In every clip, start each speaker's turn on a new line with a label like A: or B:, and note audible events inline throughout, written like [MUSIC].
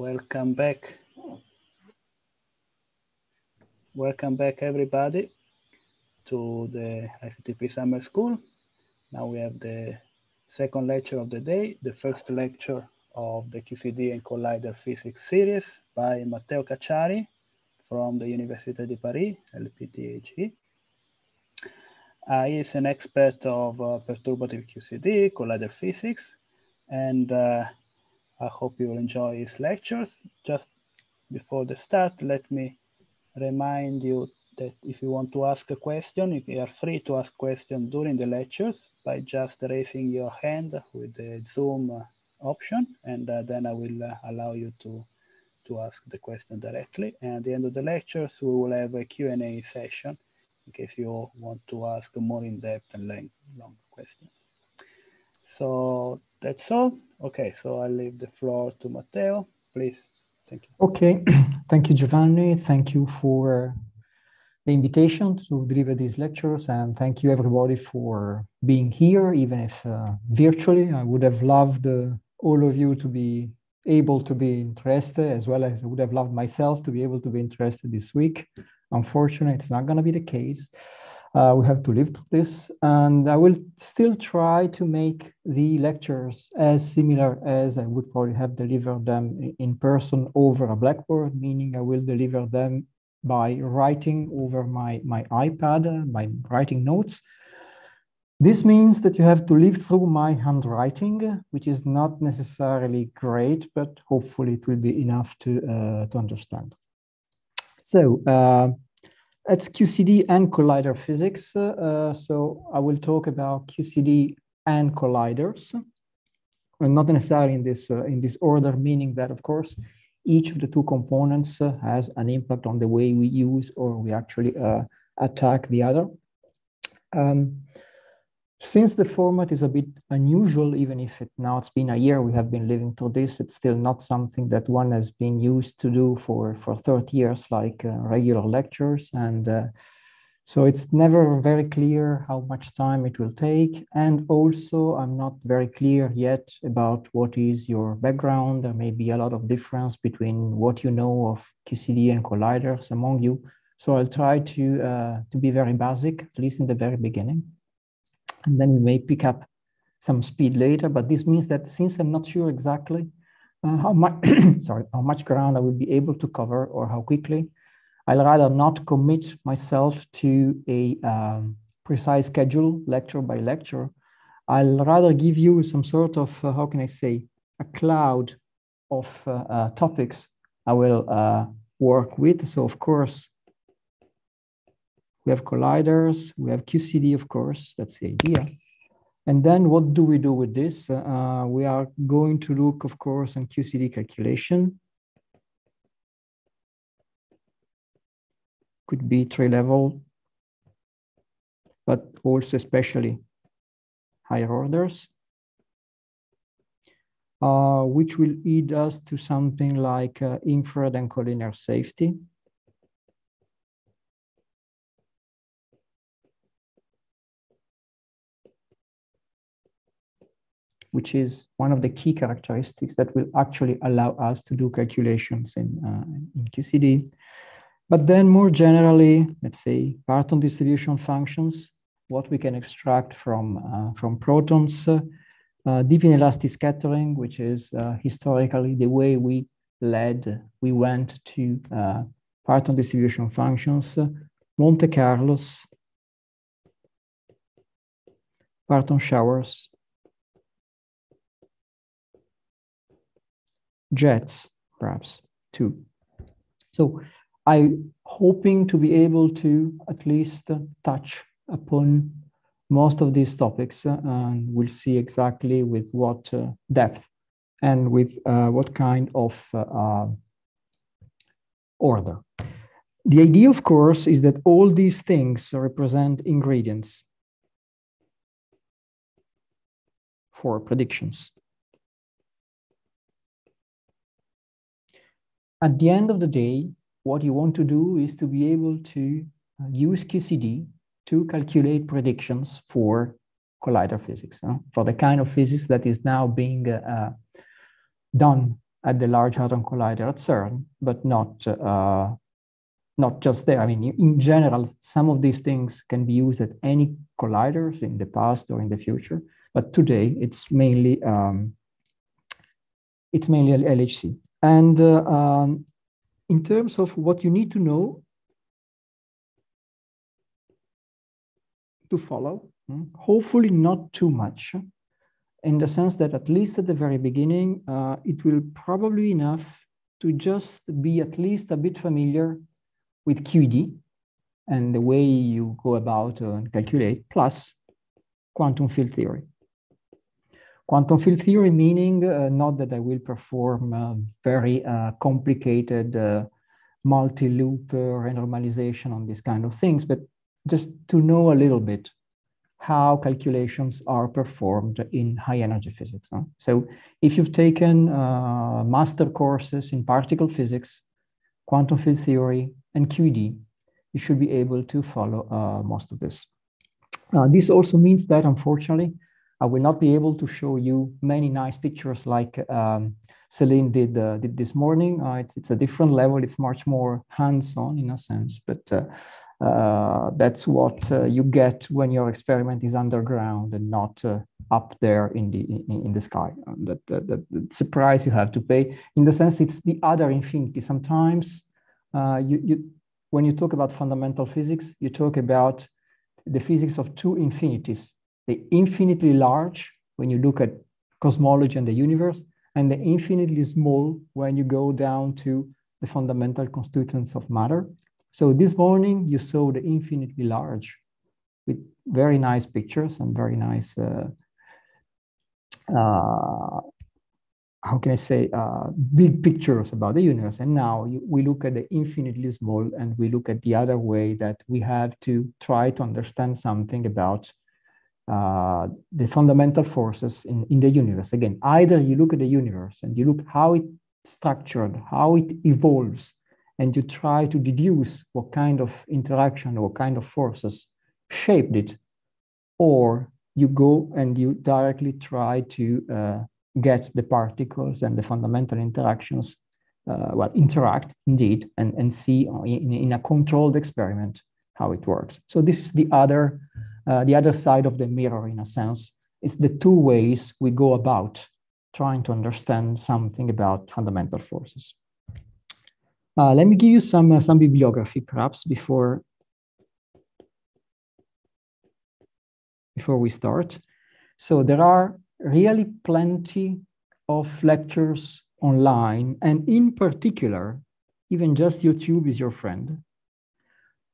A: Welcome back. Welcome back, everybody, to the ICTP Summer School. Now we have the second lecture of the day, the first lecture of the QCD and Collider Physics series by Matteo Cacciari from the Université de Paris, LPTHE. Uh, he is an expert of uh, perturbative QCD, collider physics, and uh, I hope you will enjoy his lectures. Just before the start, let me remind you that if you want to ask a question, you are free to ask questions during the lectures by just raising your hand with the Zoom option, and uh, then I will uh, allow you to, to ask the question directly. And at the end of the lectures, we will have a Q&A session in case you want to ask more in-depth and long questions. So that's all. Okay, so I'll leave the floor to Matteo, please. Thank you.
B: Okay, [CLEARS THROAT] thank you, Giovanni. Thank you for the invitation to deliver these lectures, and thank you everybody for being here, even if uh, virtually. I would have loved uh, all of you to be able to be interested, as well as I would have loved myself to be able to be interested this week. Unfortunately, it's not going to be the case. Uh, we have to live through this, and I will still try to make the lectures as similar as I would probably have delivered them in person over a blackboard, meaning I will deliver them by writing over my, my iPad, by writing notes. This means that you have to live through my handwriting, which is not necessarily great, but hopefully it will be enough to, uh, to understand. So uh, it's QCD and collider physics. Uh, so I will talk about QCD and colliders, and not necessarily in this uh, in this order, meaning that of course each of the two components uh, has an impact on the way we use or we actually uh, attack the other. Um, since the format is a bit unusual, even if it, now it's been a year we have been living through this, it's still not something that one has been used to do for, for 30 years, like uh, regular lectures. And uh, so it's never very clear how much time it will take. And also, I'm not very clear yet about what is your background. There may be a lot of difference between what you know of QCD and colliders among you. So I'll try to, uh, to be very basic, at least in the very beginning and then we may pick up some speed later. But this means that since I'm not sure exactly uh, how much, [COUGHS] sorry, how much ground I will be able to cover or how quickly, I'll rather not commit myself to a um, precise schedule, lecture by lecture. I'll rather give you some sort of, uh, how can I say, a cloud of uh, uh topics I will uh, work with. So of course, we have colliders, we have QCD, of course, that's the idea. And then what do we do with this? Uh, we are going to look, of course, on QCD calculation. Could be tree level, but also especially higher orders, uh, which will lead us to something like uh, infrared and collinear safety. Which is one of the key characteristics that will actually allow us to do calculations in, uh, in QCD. But then more generally, let's say Parton distribution functions, what we can extract from, uh, from protons, uh, deep inelastic scattering, which is uh, historically the way we led, we went to uh, Parton distribution functions, Monte Carlos, Parton showers, jets, perhaps too. So I'm hoping to be able to at least touch upon most of these topics uh, and we'll see exactly with what uh, depth and with uh, what kind of order. The idea, of course, is that all these things represent ingredients for predictions. At the end of the day, what you want to do is to be able to uh, use QCD to calculate predictions for collider physics, for the kind of physics that is now being uh, uh, done at the Large Hadron Collider at CERN, but not uh, not just there. I mean, in general, some of these things can be used at any colliders in the past or in the future, but today it's mainly um, it's mainly LHC. And uh, um, in terms of what you need to know to follow, hmm, hopefully not too much, in the sense that at least at the very beginning, uh, it will probably enough to just be at least a bit familiar with QED and the way you go about uh, and calculate, plus quantum field theory. Quantum field theory meaning uh, not that I will perform very uh, complicated uh, multi-loop renormalization on these kind of things, but just to know a little bit how calculations are performed in high energy physics. Huh? So if you've taken uh, master courses in particle physics, quantum field theory, and QED, you should be able to follow uh, most of this. Uh, this also means that, unfortunately, I will not be able to show you many nice pictures like um, Celine did, uh, did this morning. Uh, it's, it's a different level. It's much more hands-on in a sense, but uh, uh, that's what uh, you get when your experiment is underground and not uh, up there in the in, in the sky. Um, that, that, that, that's the price you have to pay. In the sense, it's the other infinity. Sometimes you, you, when you talk about fundamental physics, you talk about the physics of two infinities: the infinitely large when you look at cosmology and the universe, and the infinitely small when you go down to the fundamental constituents of matter. So this morning you saw the infinitely large with very nice pictures and very nice, uh, uh, how can I say, uh, big pictures about the universe. And now you, we look at the infinitely small and we look at the other way that we have to try to understand something about uh, the fundamental forces in, in the universe. Again, either you look at the universe and you look how it's structured, how it evolves, and you try to deduce what kind of interaction or kind of forces shaped it, or you go and you directly try to uh, get the particles and the fundamental interactions, uh, well, interact indeed, and, and see in, in a controlled experiment how it works. So this is the other, uh, the other side of the mirror in a sense. It's the two ways we go about trying to understand something about fundamental forces. Uh, let me give you some, uh, some bibliography perhaps before, before we start. So there are really plenty of lectures online and in particular, even just YouTube is your friend.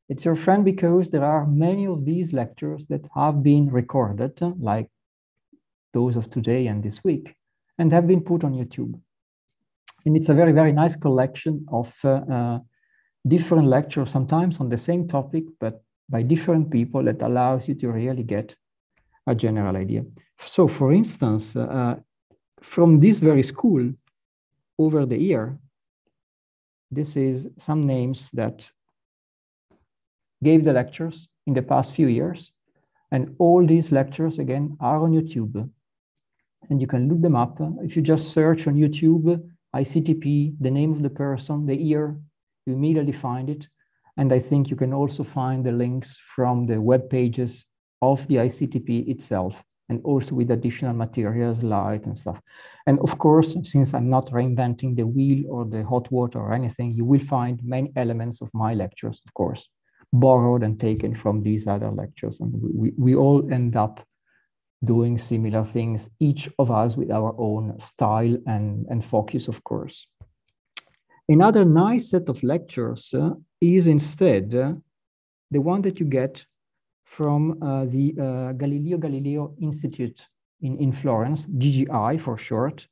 B: It's your friend because there are many of these lectures that have been recorded, like those of today and this week, and have been put on YouTube. And it's a very, very nice collection of uh, uh, different lectures, sometimes on the same topic, but by different people that allows you to really get a general idea. So for instance, uh, from this very school over the year, this is some names that gave the lectures in the past few years. And all these lectures, again, are on YouTube. And you can look them up. If you just search on YouTube, ICTP, the name of the person, the year, you immediately find it. And I think you can also find the links from the web pages of the ICTP itself, and also with additional materials, light and stuff. And of course, since I'm not reinventing the wheel or the hot water or anything, you will find many elements of my lectures, of course, borrowed and taken from these other lectures. And we, we all end up doing similar things, each of us with our own style and, and focus, of course. Another nice set of lectures uh, is instead uh, the one that you get from uh, the uh, Galileo Galilei Institute in, in Florence, GGI for short.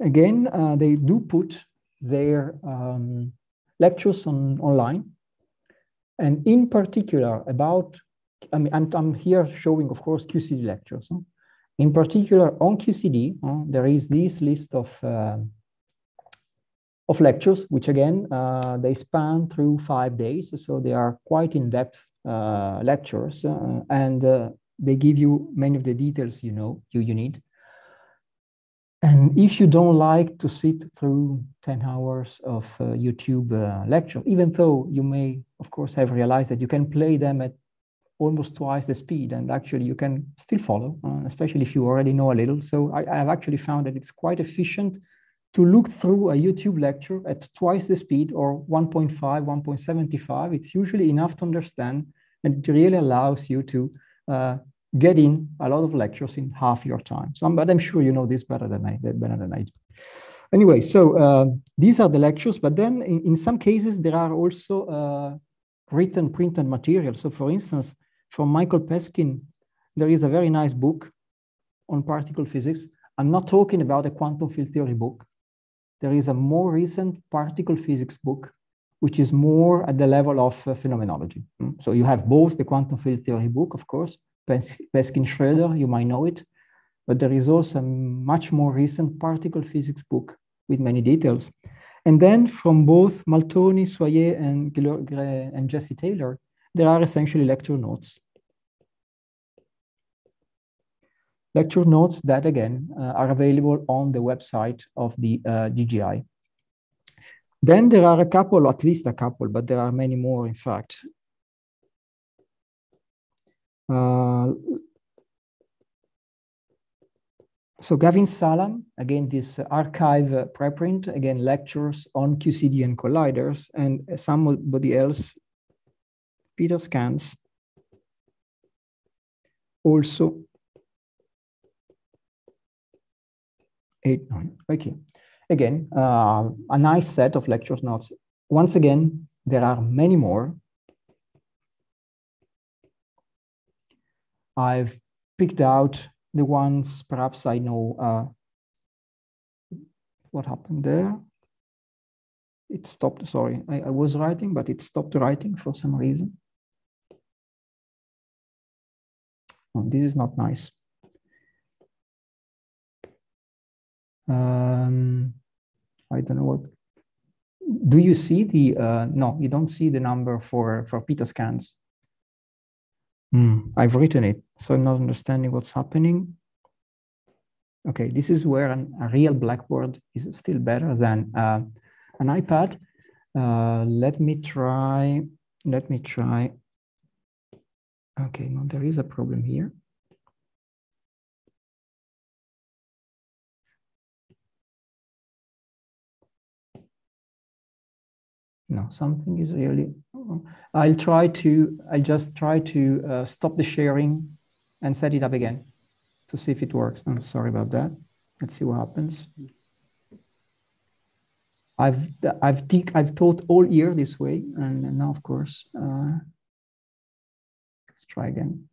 B: Again, uh, they do put their um, lectures on, online, and in particular about I mean, I'm, I'm here showing, of course, QCD lectures. In particular, on QCD, there is this list of, uh, of lectures, which again, uh, they span through five days. So they are quite in-depth uh, lectures uh, and uh, they give you many of the details you know, you, you need. And if you don't like to sit through 10 hours of uh, YouTube uh, lecture, even though you may, of course, have realized that you can play them at almost twice the speed and actually you can still follow, uh, especially if you already know a little. So I, I have actually found that it's quite efficient to look through a YouTube lecture at twice the speed or 1.5, 1.75. It's usually enough to understand and it really allows you to uh, get in a lot of lectures in half your time. So, but I'm sure you know this better than I, better than I do. Anyway, so uh, these are the lectures, but then in, in some cases, there are also uh, written printed material. So for instance, from Michael Peskin, there is a very nice book on particle physics. I'm not talking about a quantum field theory book. There is a more recent particle physics book, which is more at the level of uh, phenomenology. Mm. So you have both the quantum field theory book, of course, Peskin Schroeder, you might know it, but there is also a much more recent particle physics book with many details. And then from both Maltoni, Soyez, and, and Jesse Thaler, there are essentially lecture notes. Lecture notes that, again, uh, are available on the website of the uh, GGI. Then there are a couple, at least a couple, but there are many more, in fact, uh, so Gavin Salam, again, this arXiv preprint, again, lectures on QCD and colliders, and somebody else, Peter Skands, also eight, nine, okay. Again, uh, a nice set of lectures notes. Once again, there are many more, I've picked out the ones perhaps I know uh, what happened there. It stopped, sorry, I, I was writing, but it stopped writing for some reason. Oh, this is not nice. Um, I don't know what. Do you see the, uh, no, you don't see the number for, for Peter Skands. Mm, I've written it, so I'm not understanding what's happening. Okay, this is where an, a real Blackboard is still better than uh, an iPad. Uh, let me try, let me try. Okay, now there is a problem here. No, something is really, I'll try to, I'll just try to uh, stop the sharing and set it up again to see if it works. I'm sorry about that. Let's see what happens. I've, I've, I've taught all year this way, and now, of course, uh, let's try again.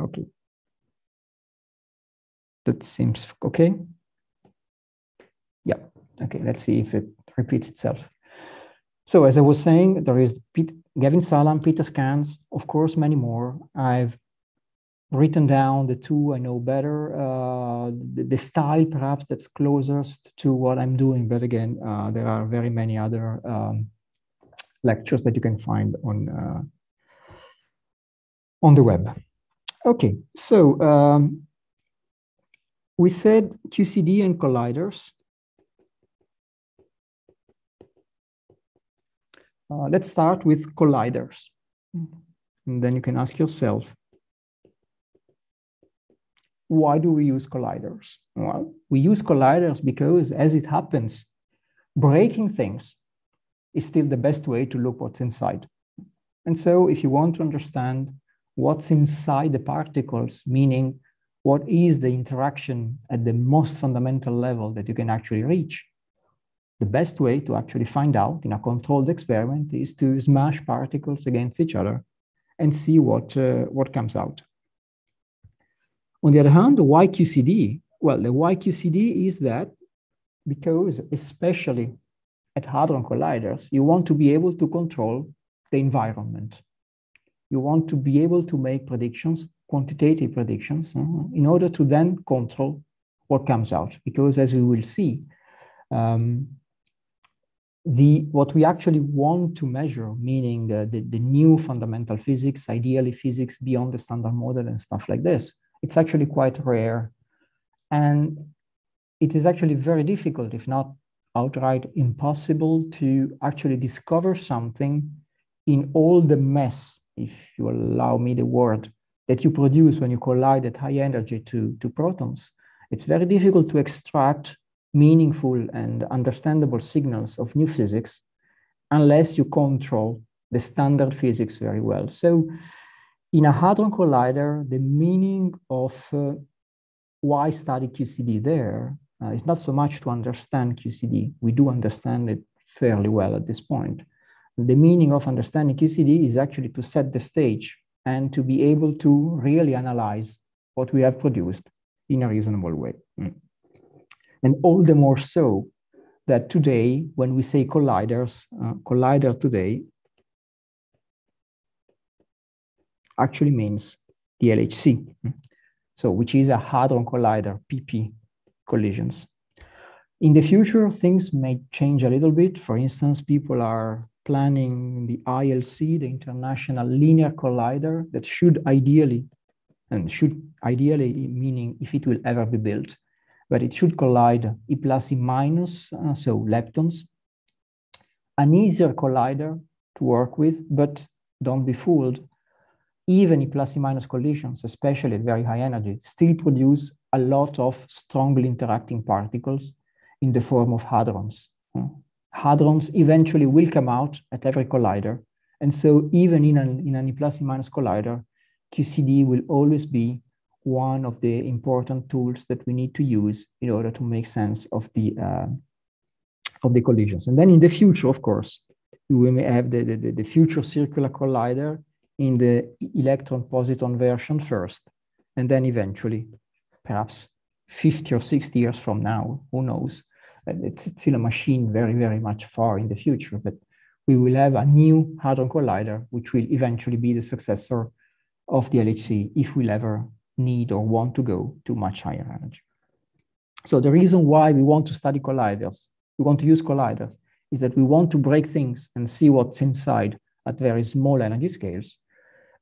B: Okay. That seems okay. Yeah, okay, let's see if it repeats itself. So as I was saying, there is Pete, Gavin Salam, Peter Skands, of course, many more. I've written down the two I know better, uh, the, the, style perhaps that's closest to what I'm doing. But again, uh, there are very many other um, lectures that you can find on, uh, on the web. Okay, so um, we said QCD and colliders. Uh, let's start with colliders. And then you can ask yourself, why do we use colliders? Well, we use colliders because as it happens, breaking things is still the best way to look what's inside. And so if you want to understand what's inside the particles, meaning what is the interaction at the most fundamental level that you can actually reach. The best way to actually find out in a controlled experiment is to smash particles against each other and see what, uh, what comes out. On the other hand, the YQCD, well, the YQCD is that because especially at Hadron Colliders, you want to be able to control the environment you want to be able to make predictions, quantitative predictions, uh, in order to then control what comes out. Because as we will see, Um, the what we actually want to measure, meaning the, the, the, new fundamental physics, ideally physics beyond the standard model and stuff like this, it's actually quite rare. And it is actually very difficult, if not outright impossible, to actually discover something in all the mess, if you allow me the word, that you produce when you collide at high energy to, to protons. It's very difficult to extract meaningful and understandable signals of new physics unless you control the standard physics very well. So in a Hadron Collider, the meaning of uh, why study QCD there uh, is not so much to understand QCD. We do understand it fairly well at this point. The meaning of understanding QCD is actually to set the stage and to be able to really analyze what we have produced in a reasonable way. Mm. And all the more so that today, when we say colliders, uh, collider today actually means the LHC. So, which is a Hadron Collider, PP collisions. In the future, things may change a little bit. For instance, people are planning the ILC, the International Linear Collider, that should ideally, and should ideally meaning if it will ever be built, but it should collide E plus E minus, uh, so leptons. An easier collider to work with, but don't be fooled. Even E plus E minus collisions, especially at very high energy, still produce a lot of strongly interacting particles in the form of hadrons. Uh, hadrons eventually will come out at every collider. And so even in an, in an E plus E minus collider, QCD will always be one of the important tools that we need to use in order to make sense of the uh, of the collisions. And then in the future, of course, we may have the, the, the future circular collider in the electron positron version first, and then eventually, perhaps 50 or 60 years from now, who knows? It's still a machine very, very much far in the future, but we will have a new Hadron Collider, which will eventually be the successor of the LHC if we'll ever need or want to go to much higher energy. So the reason why we want to study colliders, we want to use colliders, is that we want to break things and see what's inside at very small energy scales.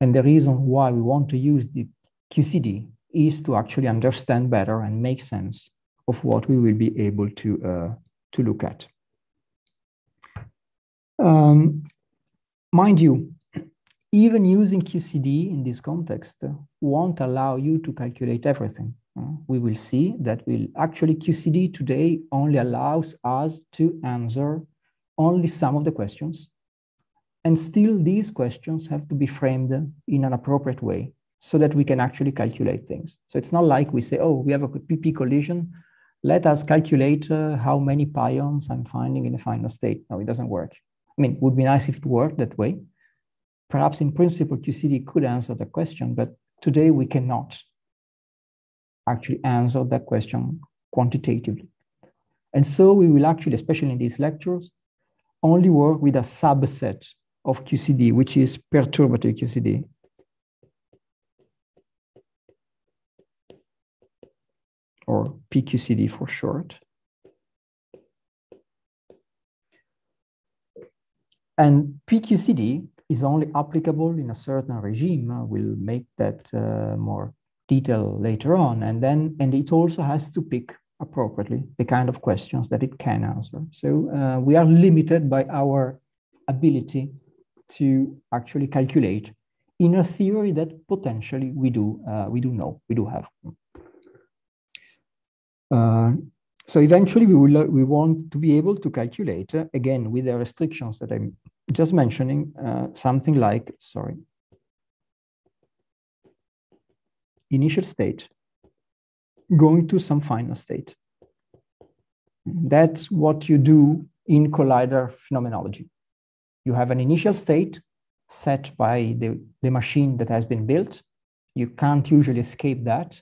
B: And the reason why we want to use the QCD is to actually understand better and make sense of what we will be able to, uh, to look at. Um, mind you, even using QCD in this context won't allow you to calculate everything. Uh, we will see that will actually QCD today only allows us to answer only some of the questions. And still these questions have to be framed in an appropriate way so that we can actually calculate things. So it's not like we say, oh, we have a PP collision. Let us calculate uh, how many pions I'm finding in the final state. No, it doesn't work. I mean, it would be nice if it worked that way, Perhaps in principle, QCD could answer the question, but today we cannot actually answer that question quantitatively. And so we will actually, especially in these lectures, only work with a subset of QCD, which is perturbative QCD. Or PQCD for short. And PQCD is only applicable in a certain regime. We'll make that uh, more detail later on. And then, and it also has to pick appropriately the kind of questions that it can answer. So uh, we are limited by our ability to actually calculate in a theory that potentially we do uh, we do know we do have. Uh, so eventually we will we want to be able to calculate uh, again with the restrictions that I'm just mentioning uh, something like, sorry, initial state going to some final state. That's what you do in collider phenomenology. You have an initial state set by the, the machine that has been built. You can't usually escape that,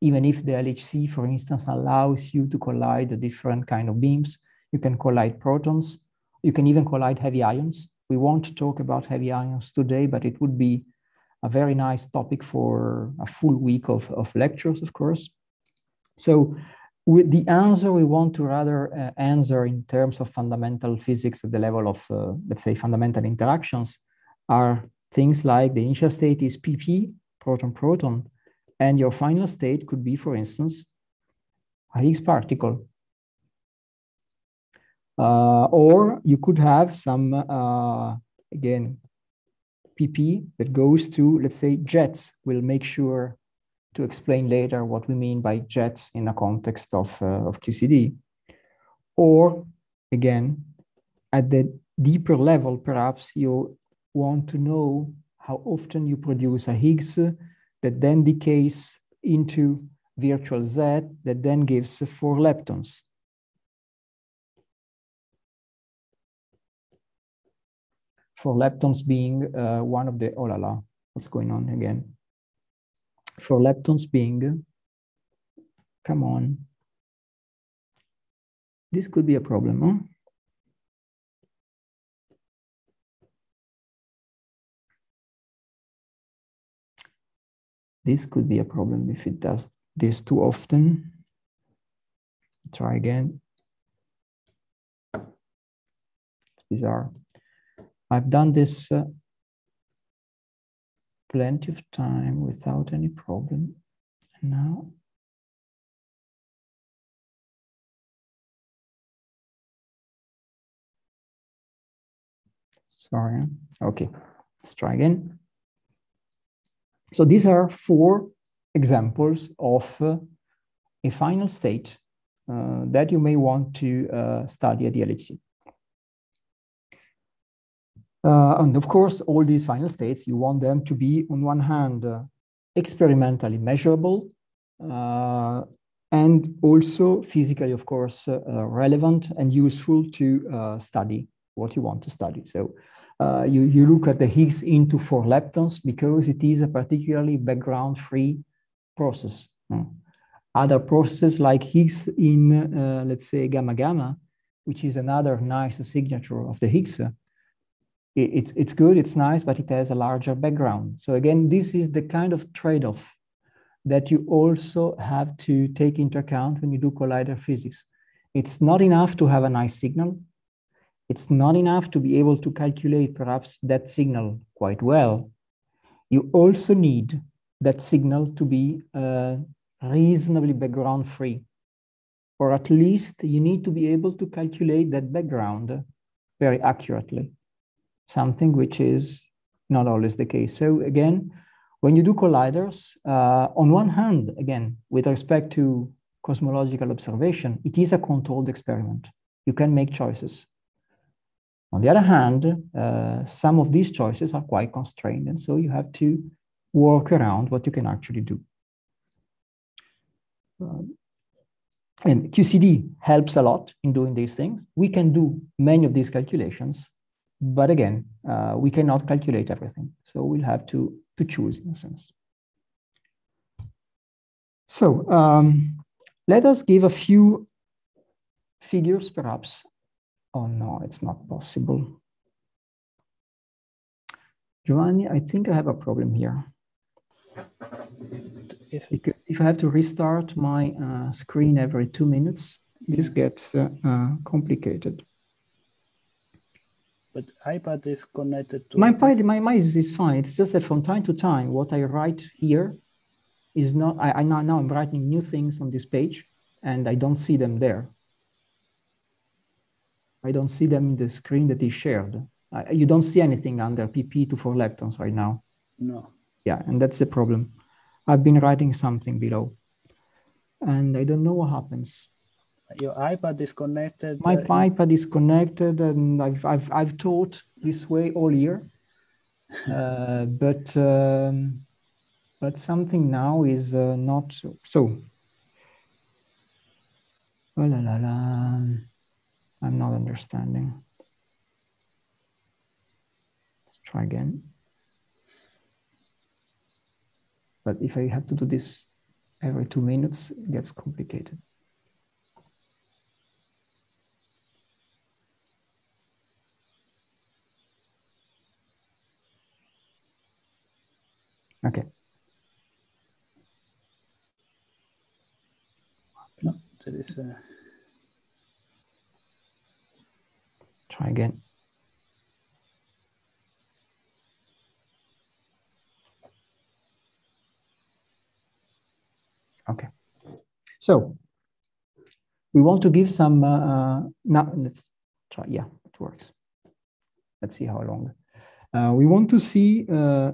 B: even if the LHC, for instance, allows you to collide the different kind of beams. You can collide protons, you can even collide heavy ions. We won't talk about heavy ions today, but it would be a very nice topic for a full week of, of lectures, of course. So with the answer we want to rather uh, answer in terms of fundamental physics at the level of, uh, let's say, fundamental interactions are things like the initial state is pp, proton-proton, and your final state could be, for instance, a Higgs particle. Uh, or you could have some, uh, again, pp that goes to, let's say, jets. We'll make sure to explain later what we mean by jets in the context of, uh, of QCD. Or again, at the deeper level, perhaps you want to know how often you produce a Higgs that then decays into virtual Z that then gives four leptons. Four leptons being uh, one of the, oh la la, what's going on again? for leptons being, come on, this could be a problem, huh? This could be a problem if it does this too often. Try again. It's bizarre. I've done this uh, plenty of time without any problem. And now Sorry. Okay, let's try again. So these are four examples of uh, a final state uh, that you may want to uh, study at the LHC. Uh, and of course, all these final states, you want them to be, on one hand, uh, experimentally measurable, uh, and also physically, of course, relevant and useful to study what you want to study. So Uh, you, you look at the Higgs into four leptons because it is a particularly background-free process. Other processes like Higgs in, uh, let's say, gamma-gamma, which is another nice signature of the Higgs, uh, it, it's, it's good, it's nice, but it has a larger background. So again, this is the kind of trade-off that you also have to take into account when you do collider physics. It's not enough to have a nice signal. It's not enough to be able to calculate perhaps that signal quite well. You also need that signal to be uh, reasonably background free, or at least you need to be able to calculate that background very accurately something which is not always the case. So again, when you do colliders, uh, on one hand, again, with respect to cosmological observation, it is a controlled experiment. You can make choices. On the other hand, uh, some of these choices are quite constrained, and so you have to work around what you can actually do. Uh, and QCD helps a lot in doing these things. We can do many of these calculations but again, uh, we cannot calculate everything. So we'll have to, to choose in a sense. So um, let us give a few figures perhaps. Oh no, it's not possible. Giovanni, I think I have a problem here. Because if I have to restart my uh, screen every two minutes, this gets uh, uh complicated.
A: But iPad is connected to
B: my iPad. My my is fine. It's just that from time to time, what I write here is not. I, I now now I'm writing new things on this page, and I don't see them there. I don't see them in the screen that is shared. I, you don't see anything under PP to four leptons right now.
A: No.
B: Yeah, and that's the problem. I've been writing something below, and I don't know what happens
A: your iPad is connected.
B: My uh, iPad is connected, and I've I've I've taught this way all year, [LAUGHS] uh, but um, but something now is uh, not so. so. Oh la la la! I'm not understanding. Let's try again. But if I have to do this every two minutes, it gets complicated. Okay.
A: No, there is a...
B: Try again. Okay. So we want to give some, uh, uh, now let's try, yeah, it works. Let's see how long. Uh, we want to see, uh,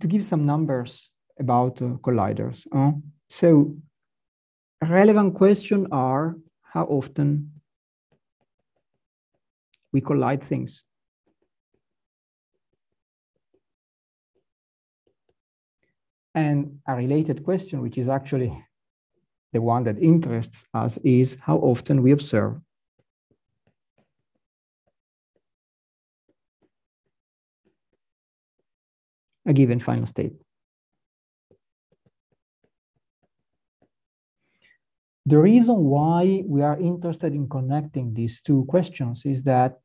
B: to give some numbers about uh, colliders. Uh, so relevant question are how often we collide things. And a related question, which is actually the one that interests us, is how often we observe a given final state. The reason why we are interested in connecting these two questions is that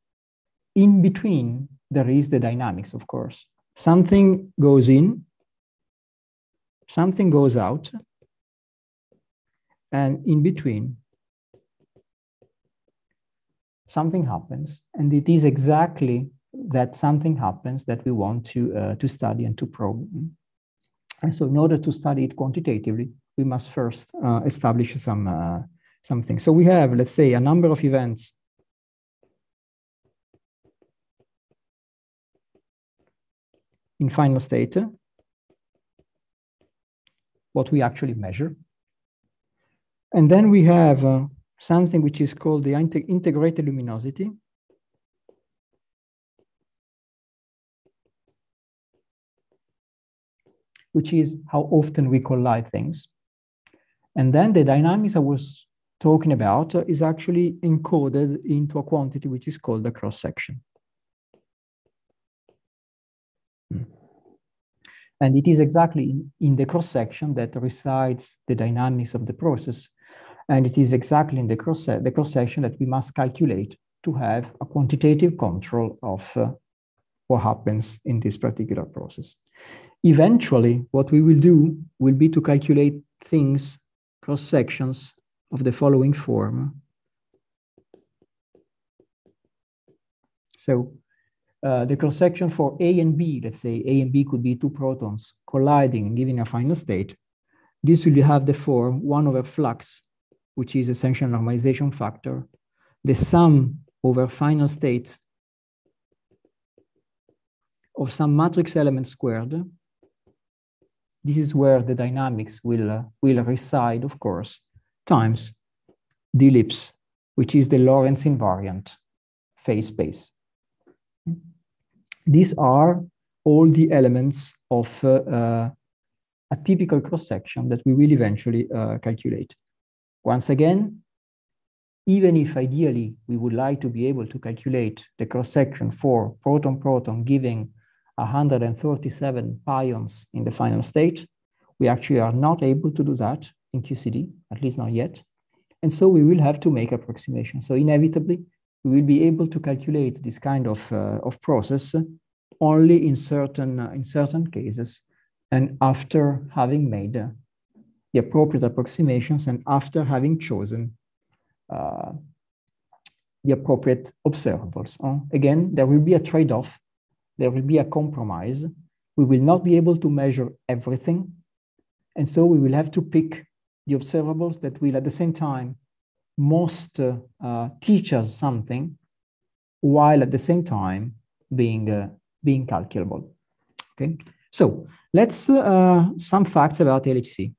B: in between, there is the dynamics, of course. Something goes in, something goes out, and in between, something happens, and it is exactly that something happens that we want to, uh, to study and to probe. And so in order to study it quantitatively, we must first uh, establish some, uh, something. So we have, let's say, a number of events in final state, what we actually measure. And then we have uh, something which is called the integrated luminosity. which is how often we collide things. And then the dynamics I was talking about is actually encoded into a quantity which is called the cross section. And it is exactly in, the cross section that resides the dynamics of the process. And it is exactly in the cross, the cross section that we must calculate to have a quantitative control of uh, what happens in this particular process. Eventually, what we will do will be to calculate things, cross sections of the following form. So uh, the cross section for A and B, let's say A and B could be two protons colliding giving a final state. This will have the form 1 over flux, which is essential normalization factor, the sum over final state of some matrix element squared this is where the dynamics will, uh, will reside, of course, times the ellipse, which is the Lorentz invariant phase space. These are all the elements of uh, uh, a typical cross-section that we will eventually uh, calculate. Once again, even if ideally we would like to be able to calculate the cross-section for proton-proton giving 137 pions in the final state. We actually are not able to do that in QCD, at least not yet. And so we will have to make approximation. So inevitably, we will be able to calculate this kind of, uh, of process only in certain, uh, in certain cases and after having made uh, the appropriate approximations and after having chosen the appropriate observables. Uh, again, there will be a trade-off there will be a compromise. We will not be able to measure everything. And so we will have to pick the observables that will at the same time most uh, teach us something while at the same time being, uh, being calculable. Okay, so let's uh, some facts about LHC.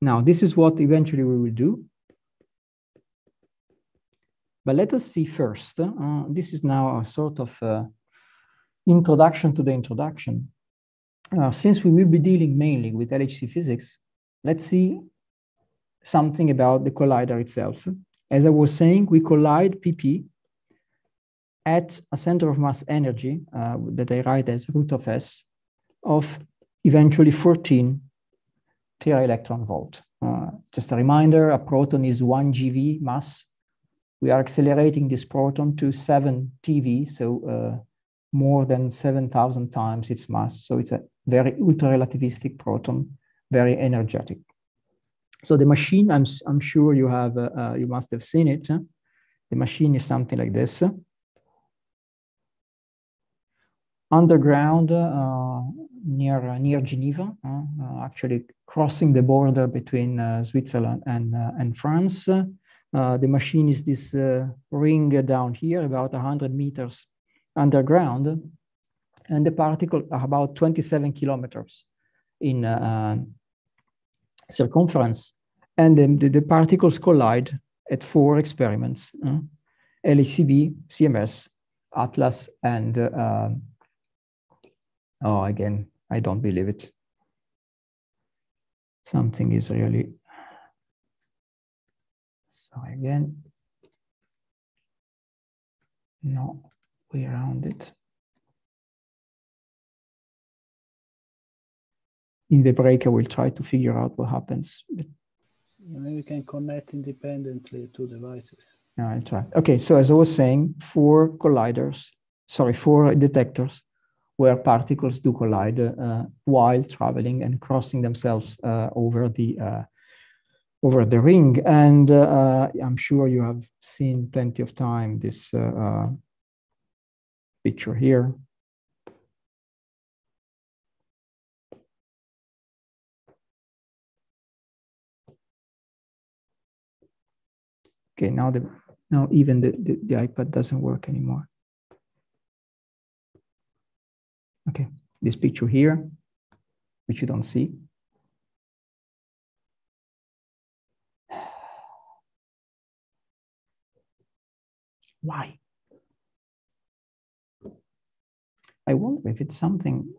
B: Now, this is what eventually we will do. But let us see first, uh, this is now a sort of uh, introduction to the introduction. Uh, since we will be dealing mainly with LHC physics, let's see something about the collider itself. As I was saying, we collide PP at a center of mass energy uh, that I write as root of S of eventually 14 tera electron volt. Uh, just a reminder, a proton is one GeV mass we are accelerating this proton to 7 TeV, so uh, more than 7,000 times its mass. So it's a very ultra relativistic proton, very energetic. So the machine, I'm, I'm sure you have, uh, uh, you must have seen it. The machine is something like this. Underground uh, near, uh, near Geneva, uh, actually crossing the border between Switzerland and, and France. the machine is this ring down here, about 100 meters underground. And the particle about 27 kilometers in circumference. And then the, the, particles collide at four experiments, uh, LHCb, CMS, ATLAS, and, uh, oh, again, I don't believe it. Something is really, so again, no, we round it. In the break, I will try to figure out what happens. But
A: Maybe you can connect independently to devices.
B: Yeah, I'll try. Okay, so as I was saying, four colliders, sorry, four detectors where particles do collide uh, while traveling and crossing themselves uh, over the uh, over the ring. And uh, uh, I'm sure you have seen plenty of time this uh, picture here. Okay, now the now even the, the, the iPad doesn't work anymore. Okay, this picture here, which you don't see. [SIGHS] Why? I wonder if it's something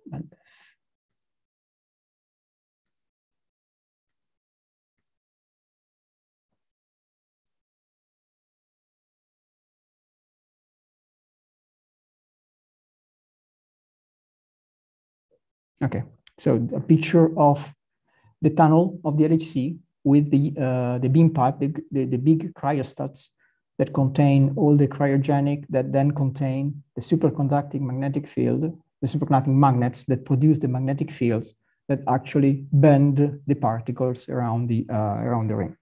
B: Okay, so a picture of the tunnel of the LHC with the, uh, the beam pipe, the, the, the, big cryostats that contain all the cryogenic that then contain the superconducting magnetic field, the superconducting magnets that produce the magnetic fields that actually bend the particles around the, uh, around the ring.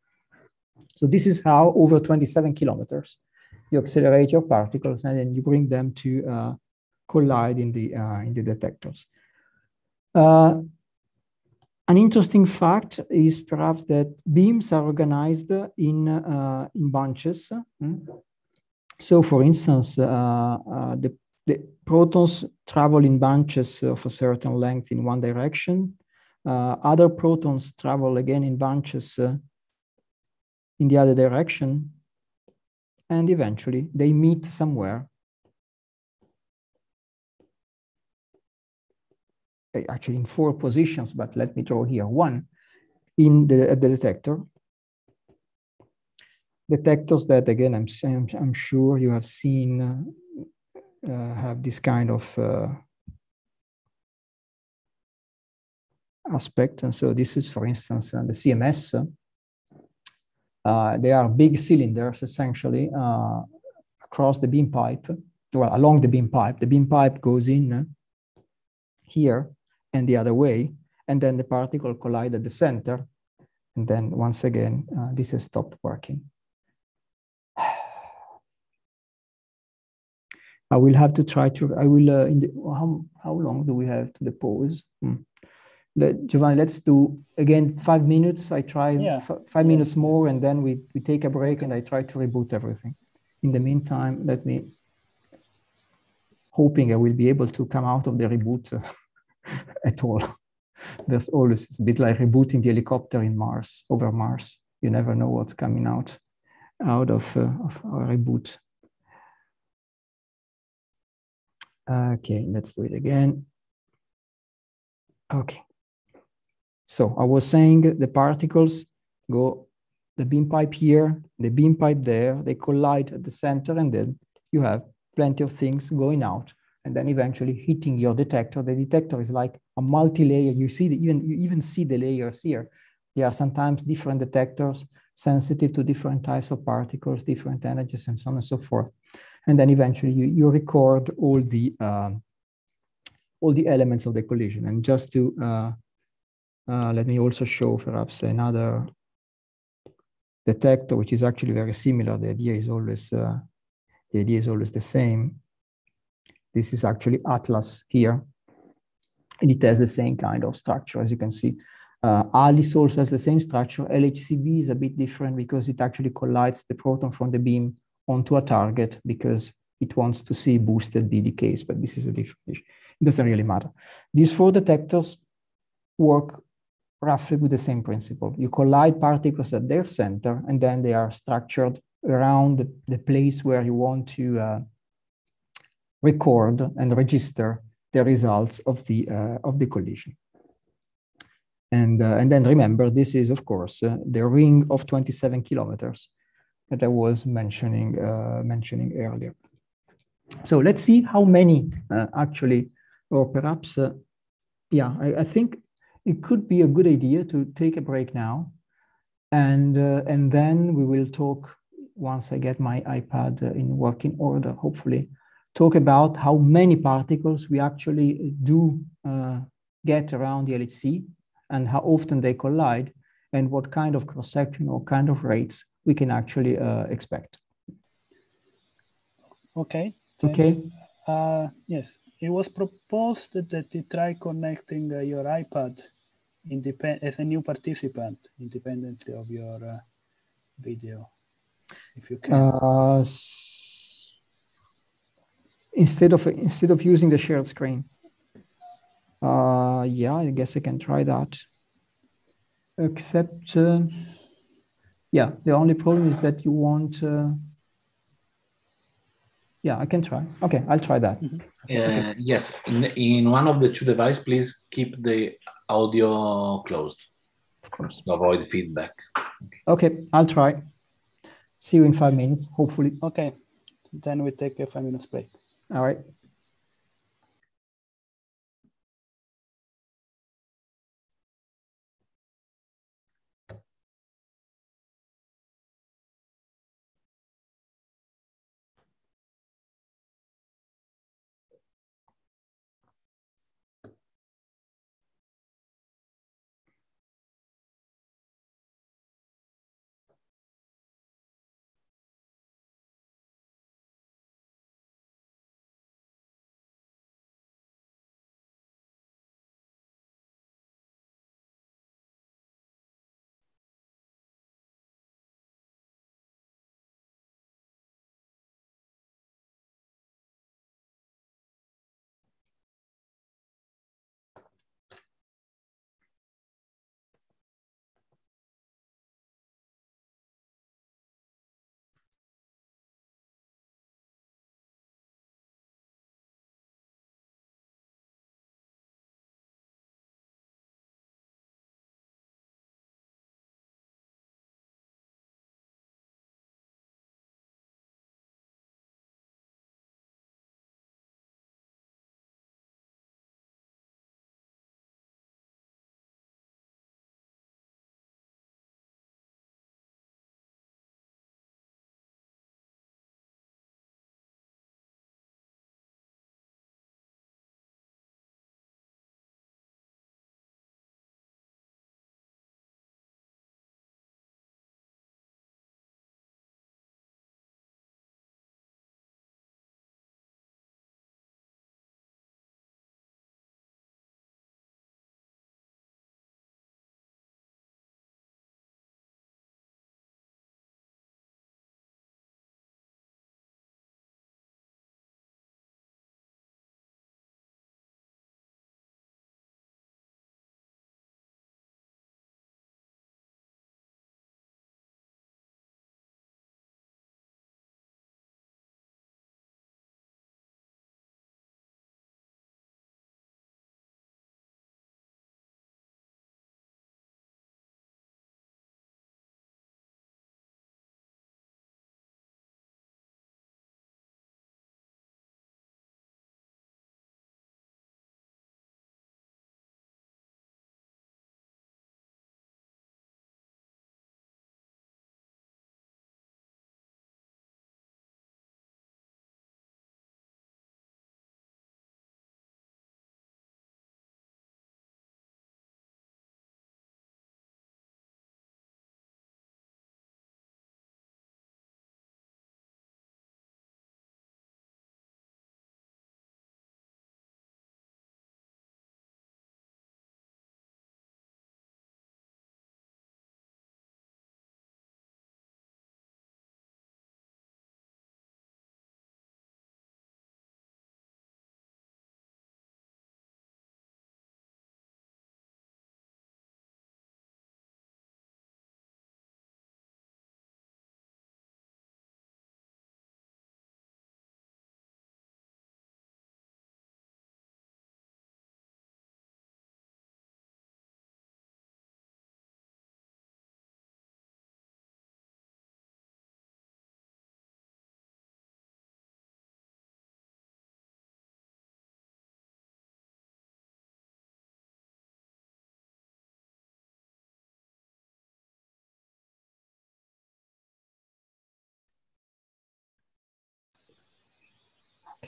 B: So this is how over 27 kilometers, you accelerate your particles and then you bring them to uh, collide in the, uh, in the detectors. Uh, an interesting fact is perhaps that beams are organized in, uh, in bunches. Mm? So for instance, uh, uh, the, the, protons travel in bunches of a certain length in one direction. Uh, other protons travel again in bunches in the other direction. And eventually they meet somewhere actually in four positions, but let me draw here one in the, the detector. Detectors that, again, I'm, I'm, I'm sure you have seen uh, uh, have this kind of uh, aspect. And so this is, for instance, uh, the CMS. Uh, they are big cylinders, essentially, across the beam pipe, well, along the beam pipe. The beam pipe goes in here and the other way. And then the particle collide at the center. And then once again, uh, this has stopped working. [SIGHS] I will have to try to, I will, uh, in the, how, how long do we have to the pause? Hmm. Let, Giovanni, let's do again five minutes. I try yeah. five minutes more and then we, we take a break and I try to reboot everything. In the meantime, let me, hoping I will be able to come out of the reboot [LAUGHS] at all. There's always a bit like rebooting the helicopter in Mars over Mars. You never know what's coming out out of, uh, of our reboot. Okay, let's do it again. Okay. So I was saying the particles go the beam pipe here, the beam pipe there, they collide at the center, and then you have plenty of things going out and then eventually hitting your detector. The detector is like a multi-layer. You see the, even you even see the layers here. There are sometimes different detectors sensitive to different types of particles, different energies, and so on and so forth. And then eventually you, you record all the um, all the elements of the collision. And just to uh, uh, let me also show perhaps another detector, which is actually very similar. The idea is always uh, the idea is always the same. This is actually Atlas here, and it has the same kind of structure as you can see. Uh, ALICE also has the same structure. LHCb is a bit different because it actually collides the proton from the beam onto a target because it wants to see boosted B decays, but this is a different issue. It doesn't really matter. These four detectors work roughly with the same principle. You collide particles at their center, and then they are structured around the place where you want to uh, record and register the results of the, uh, of the collision. And, uh, and then remember, this is, of course, uh, the ring of 27 kilometers that I was mentioning, mentioning earlier. So let's see how many actually, or perhaps, yeah, I, I think it could be a good idea to take a break now. And, uh, and then we will talk, once I get my iPad uh, in working order, hopefully, talk about how many particles we actually do uh, get around the LHC and how often they collide and what kind of cross-section or kind of rates we can actually uh, expect.
A: Okay.
B: Thanks. Okay.
A: Uh, yes, it was proposed that you try connecting uh, your iPad as a new participant, independently of your uh, video, if you can.
B: Uh, instead of instead of using the shared screen. Uh, yeah, I guess I can try that. Except, uh, yeah, the only problem is that you want. Uh, yeah, I can try. Okay, I'll try that. Mm -hmm.
C: okay. Yes, in, in one of the two devices, please keep the audio closed.
B: Of course.
C: To avoid feedback.
B: Okay, I'll try. See you in five minutes, hopefully.
A: Okay, then we take a five minutes break.
B: All right.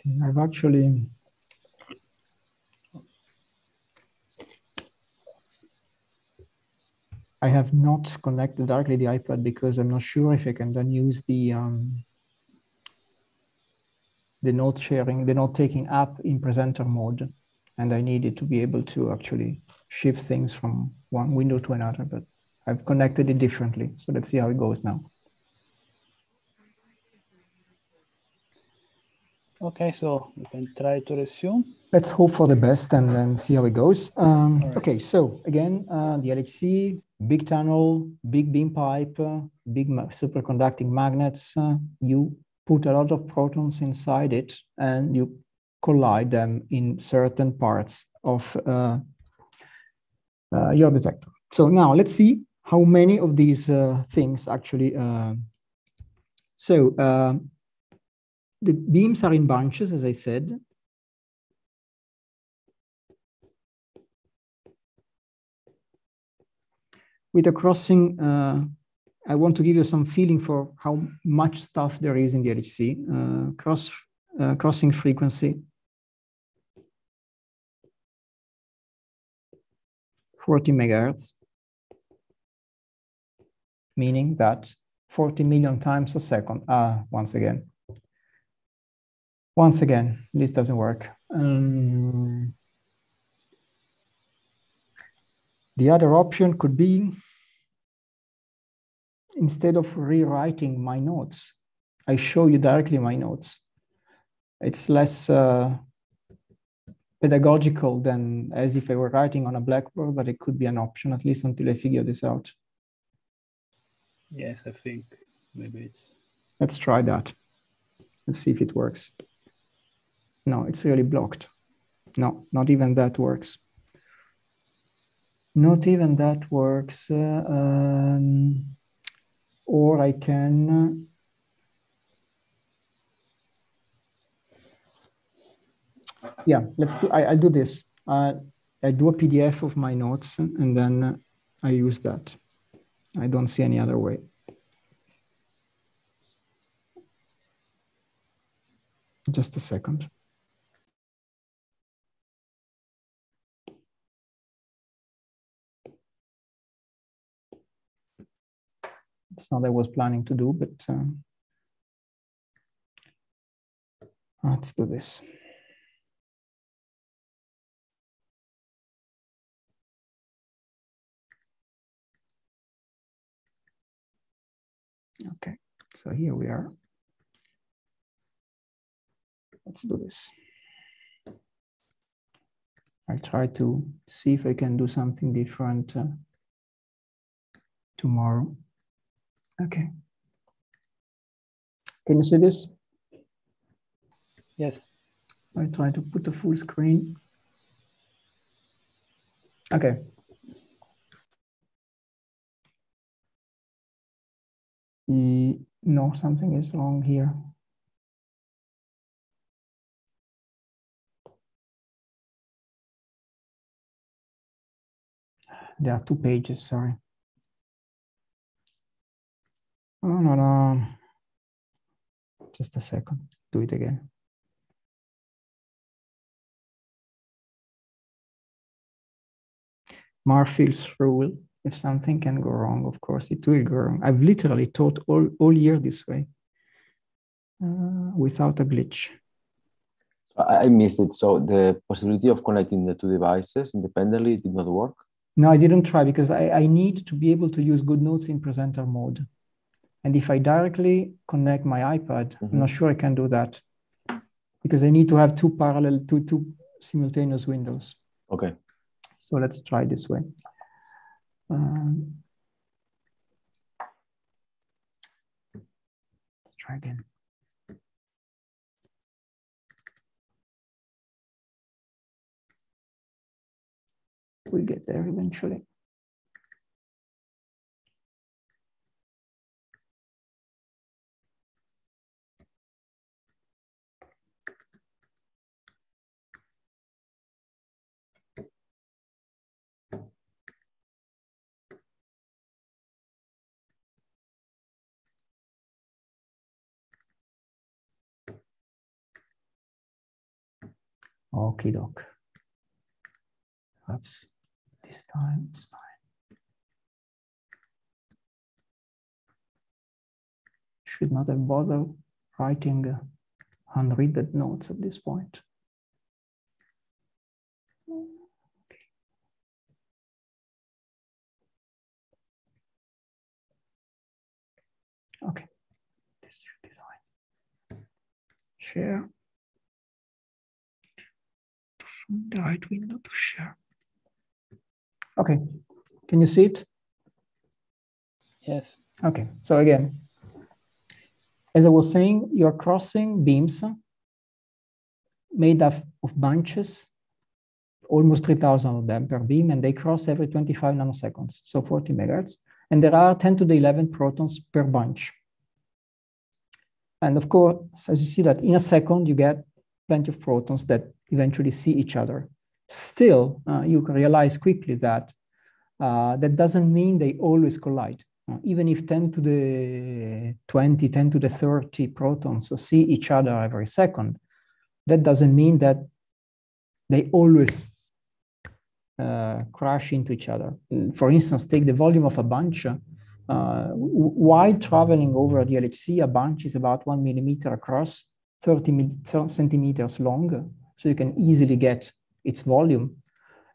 B: Okay, I've actually I have not connected directly the iPad because I'm not sure if I can then use the um, the note sharing, the note taking app in presenter mode. And I needed to be able to actually shift things from one window to another, but I've connected it differently. So let's see how it goes now.
A: Okay, so we can try to resume.
B: Let's hope for the best and then see how it goes. Um, right. Okay, so again, uh, the LHC, big tunnel, big beam pipe, uh, big superconducting magnets. Uh, you put a lot of protons inside it and you collide them in certain parts of uh, uh, your detector. So now let's see how many of these uh, things actually. So the beams are in bunches, as I said. With a crossing uh, I want to give you some feeling for how much stuff there is in the LHC. Uh, cross, uh, crossing frequency. 40 megahertz, meaning that 40 million times a second. Ah, once again. Once again, this doesn't work. Um, the other option could be instead of rewriting my notes, I show you directly my notes. It's less uh, pedagogical than as if I were writing on a blackboard, but it could be an option at least until I figure this out.
A: Yes, I think maybe it's.
B: Let's try that. Let's see if it works. No, it's really blocked. No, not even that works. Not even that works. Uh, um, or I can yeah let's do I, I do this uh, I do a PDF of my notes and then I use that I don't see any other way just a second It's not I was planning to do, but um, let's do this. Okay, so here we are. Let's do this. I'll try to see if I can do something different uh, tomorrow. Okay. Can you see this?
A: Yes.
B: I try to put the full screen. Okay. Mm. no, something is wrong here. There are two pages, sorry. Oh, no, no. Just a second. Do it again. Murphy's rule. If something can go wrong, of course, it will go wrong. I've literally taught all, all year this way uh, without a glitch.
D: I missed it. So the possibility of connecting the two devices independently did not work?
B: No, I didn't try because I, I need to be able to use GoodNotes in presenter mode. And if I directly connect my iPad, mm-hmm. I'm not sure I can do that because I need to have two parallel, two, two simultaneous windows.
D: Okay.
B: So let's try this way. Um, let's try again. We'll get there eventually. Okay, doc. Perhaps this time it's fine. Should not have bothered writing uh, unread notes at this point. Okay, this should be fine. Share. The right window to share. Okay, can you see it?
A: Yes.
B: Okay, so again, as I was saying, you're crossing beams made of, of bunches, almost 3,000 of them per beam, and they cross every 25 nanoseconds, so 40 megahertz. And there are 10 to the 11 protons per bunch. And of course, as you see that in a second, you get plenty of protons that eventually see each other. Still, uh, you can realize quickly that uh, that doesn't mean they always collide. Uh, even if 10 to the 20, 10 to the 30 protons see each other every second, that doesn't mean that they always uh, crash into each other. For instance, take the volume of a bunch. Uh, while traveling over the LHC, a bunch is about one millimeter across, 30 centimeters long, so you can easily get its volume.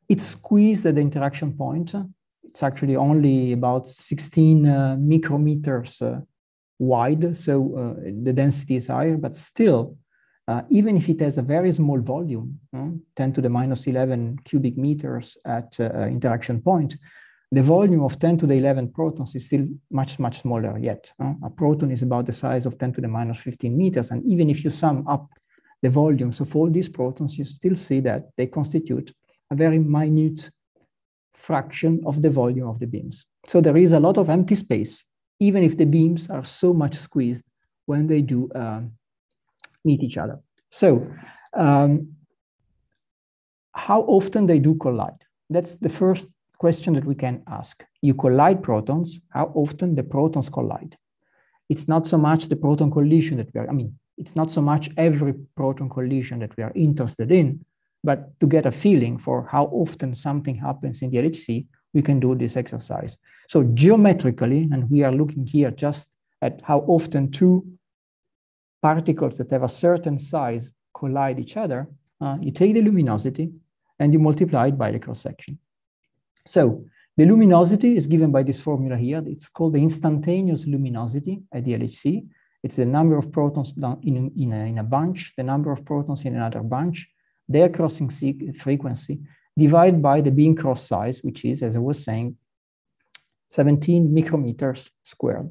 B: It's squeezed at the interaction point. It's actually only about 16 uh, micrometers uh, wide, so uh, the density is higher, but still, uh, even if it has a very small volume, 10 to the minus 11 cubic meters at uh, interaction point, the volume of 10 to the 11 protons is still much, much smaller yet. a proton is about the size of 10 to the minus 15 meters. And even if you sum up the volumes of all these protons, you still see that they constitute a very minute fraction of the volume of the beams. So there is a lot of empty space, even if the beams are so much squeezed when they do um, meet each other. So um, how often they do collide? That's the first question that we can ask. You collide protons, how often the protons collide? It's not so much the proton collision that we are, I mean, it's not so much every proton collision that we are interested in, but to get a feeling for how often something happens in the LHC, we can do this exercise. So geometrically, and we are looking here just at how often two particles that have a certain size collide each other, uh, you take the luminosity and you multiply it by the cross-section. So the luminosity is given by this formula here. It's called the instantaneous luminosity at the LHC. It's the number of protons in, in, a, in a bunch, the number of protons in another bunch, their crossing frequency, divided by the beam cross size, which is, as I was saying, 17 micrometers squared.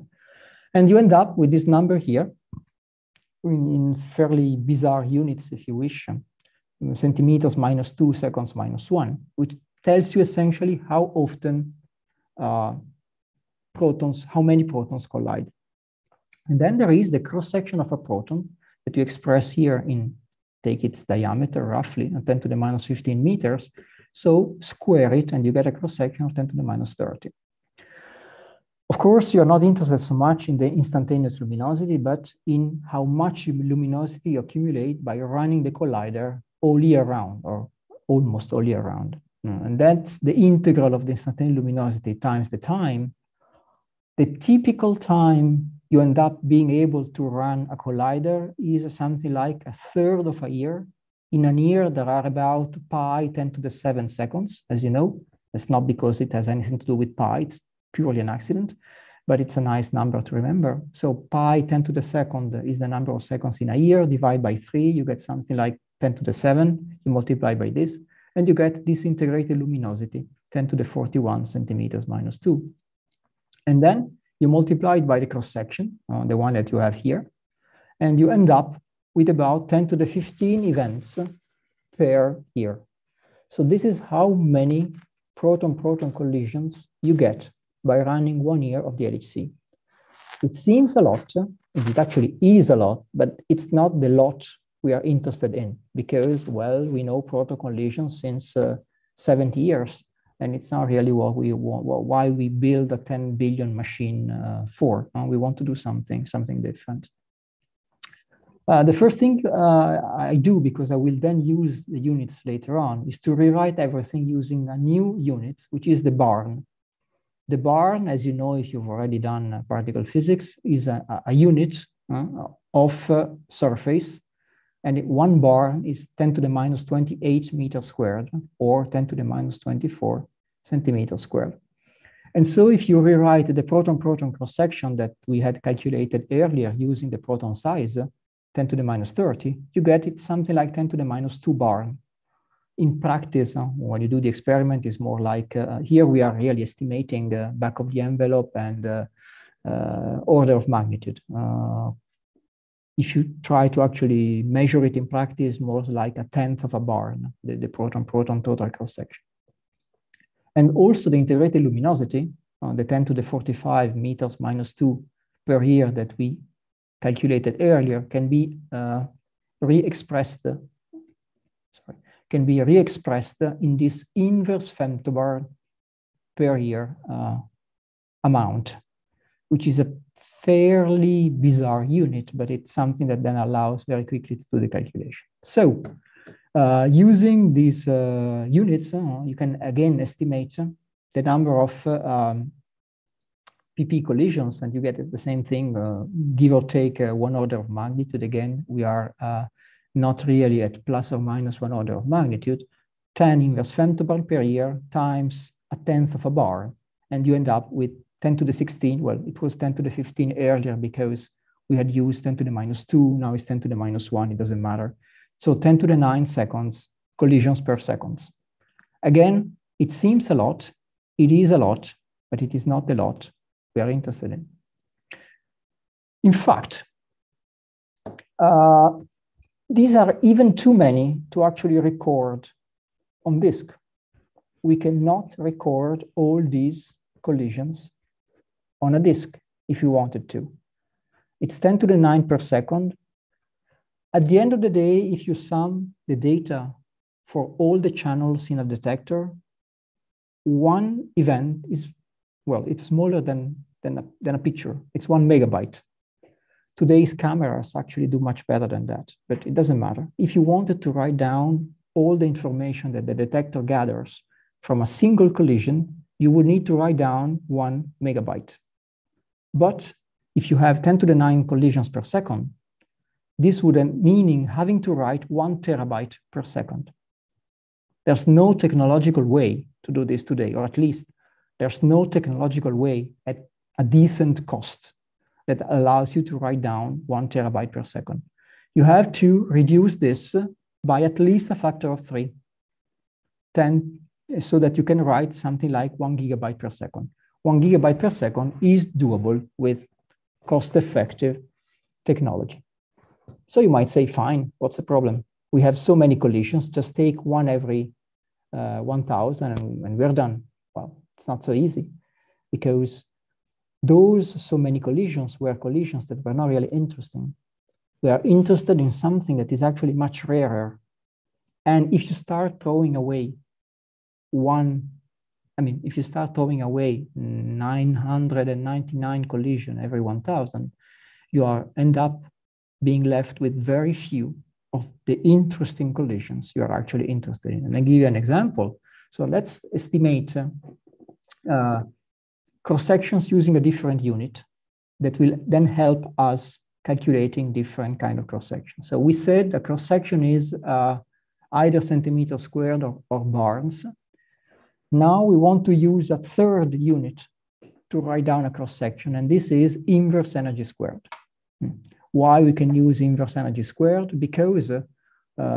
B: And you end up with this number here in, in fairly bizarre units, if you wish, um, centimeters minus two, seconds minus one, which tells you essentially how often uh, protons, how many protons collide. And then there is the cross-section of a proton that you express here in take its diameter roughly, 10 to the minus 15 meters. So square it and you get a cross-section of 10 to the minus 30. Of course, you're not interested so much in the instantaneous luminosity, but in how much luminosity you accumulate by running the collider all year round or almost all year round. Mm, and that's the integral of the instantaneous luminosity times the time. The typical time you end up being able to run a collider is something like a third of a year. In a year, there are about pi 10 to the 7 seconds, as you know. That's not because it has anything to do with pi, it's purely an accident, but it's a nice number to remember. So pi 10 to the second is the number of seconds in a year, divide by 3, you get something like 10 to the 7, you multiply by this, and you get this integrated luminosity, 10 to the 41 centimeters minus 2. And then you multiply it by the cross section, uh, the one that you have here, and you end up with about 10 to the 15 events per year. So this is how many proton-proton collisions you get by running one year of the LHC. It seems a lot, it actually is a lot, but it's not the lot we are interested in because, well, we know proton collisions since uh, 70 years and it's not really what we want, why we build a 10 billion machine uh, for. Uh, we want to do something, something different. Uh, the first thing uh, I do, because I will then use the units later on, is to rewrite everything using a new unit, which is the barn. The barn, as you know, if you've already done particle physics, is a, a unit uh, of uh, surface. And one barn is 10 to the minus 28 meters squared, or 10 to the minus 24 centimeters squared. And so if you rewrite the proton-proton cross-section that we had calculated earlier using the proton size, 10 to the minus 30, you get it something like 10 to the minus 2 barn. In practice, uh, when you do the experiment, is more like uh, here we are really estimating the back of the envelope and uh, uh order of magnitude. If you try to actually measure it in practice, more like a tenth of a barn, the, the proton-proton total cross-section. And also the integrated luminosity, uh, the 10 to the 45 meters minus 2 per year that we calculated earlier can be uh, re-expressed, sorry, can be re-expressed in this inverse femtobarn per year uh, amount, which is a fairly bizarre unit, but it's something that then allows very quickly to do the calculation. So uh, using these uh, units, uh, you can again estimate the number of uh, um, PP collisions and you get the same thing, uh, give or take uh, one order of magnitude. Again, we are uh, not really at plus or minus one order of magnitude, 10 inverse femtobarn per year times a tenth of a barn. And you end up with 10 to the 16. Well, it was 10 to the 15 earlier because we had used 10 to the minus 2. Now it's 10 to the minus 1. It doesn't matter. So 10 to the 9 seconds collisions per seconds. Again, it seems a lot. It is a lot, but it is not a lot we are interested in. In fact, uh, these are even too many to actually record on disk. We cannot record all these collisions on a disk if you wanted to. It's 10 to the 9 per second. At the end of the day, if you sum the data for all the channels in a detector, one event is well, it's smaller than, than, a, than a picture. It's one megabyte. Today's cameras actually do much better than that, but it doesn't matter. If you wanted to write down all the information that the detector gathers from a single collision, you would need to write down one megabyte. But if you have 10 to the 9 collisions per second, this would meaning having to write one terabyte per second. There's no technological way to do this today, or at least there's no technological way at a decent cost that allows you to write down one terabyte per second. You have to reduce this by at least a factor of three, 10, so that you can write something like one gigabyte per second. One gigabyte per second is doable with cost-effective technology. So you might say, fine, what's the problem? We have so many collisions, just take one every uh, 1,000 and, and we're done. Well, it's not so easy because those so many collisions were collisions that were not really interesting. We are interested in something that is actually much rarer. And if you start throwing away one, I mean, if you start throwing away 999 collision every 1000, you are end up being left with very few of the interesting collisions you are actually interested in. And I give you an example. So let's estimate uh, uh, cross sections using a different unit that will then help us calculating different kind of cross sections. So we said a cross section is uh, either centimeter squared or, or barns. Now we want to use a third unit to write down a cross section, and this is inverse energy squared. Hmm. Why we can use inverse energy squared? Because uh,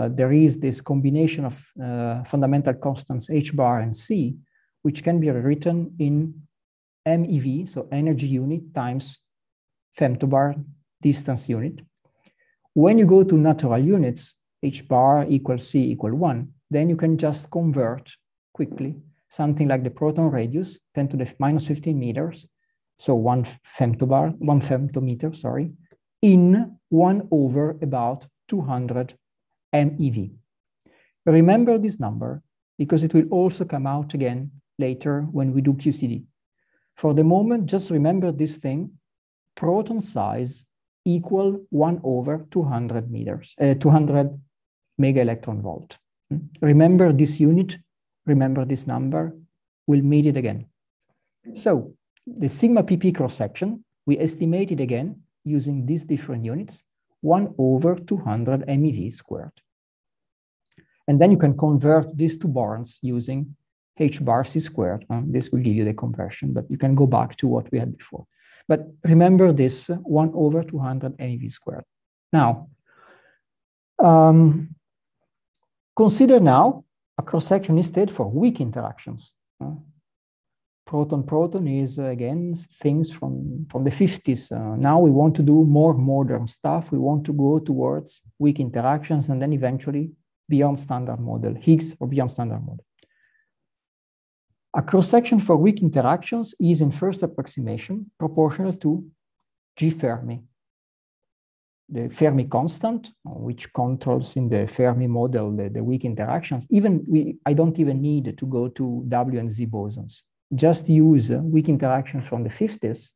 B: there is this combination of uh, fundamental constants h bar and c which can be written in MeV, so energy unit times femtobar distance unit. When you go to natural units, h bar equals c equal one, then you can just convert quickly something like the proton radius, 10 to the minus 15 meters, so one femtobar, one femtometer, sorry, in one over about 200 MeV. Remember this number because it will also come out again later when we do QCD. For the moment, just remember this thing, proton size equal 1 over 200 meters, uh, 200 mega electron volt. Hmm? Remember this unit, remember this number, we'll meet it again. So the sigma pp cross section, we estimate it again using these different units, 1 over 200 MeV squared. And then you can convert these two barns using h bar c squared. Um, this will give you the conversion, but you can go back to what we had before. But remember this 1 over 200 MeV squared. Now, um, consider now a cross-section instead for weak interactions. Uh, Proton-proton is, uh, again, things from, from the 50s. Uh, now we want to do more modern stuff. We want to go towards weak interactions and then eventually beyond standard model, Higgs or beyond standard model. A cross-section for weak interactions is in first approximation proportional to G Fermi, the Fermi constant, which controls in the Fermi model the, the weak interactions. Even we, I don't even need to go to W and Z bosons. Just use uh, weak interactions from the 50s.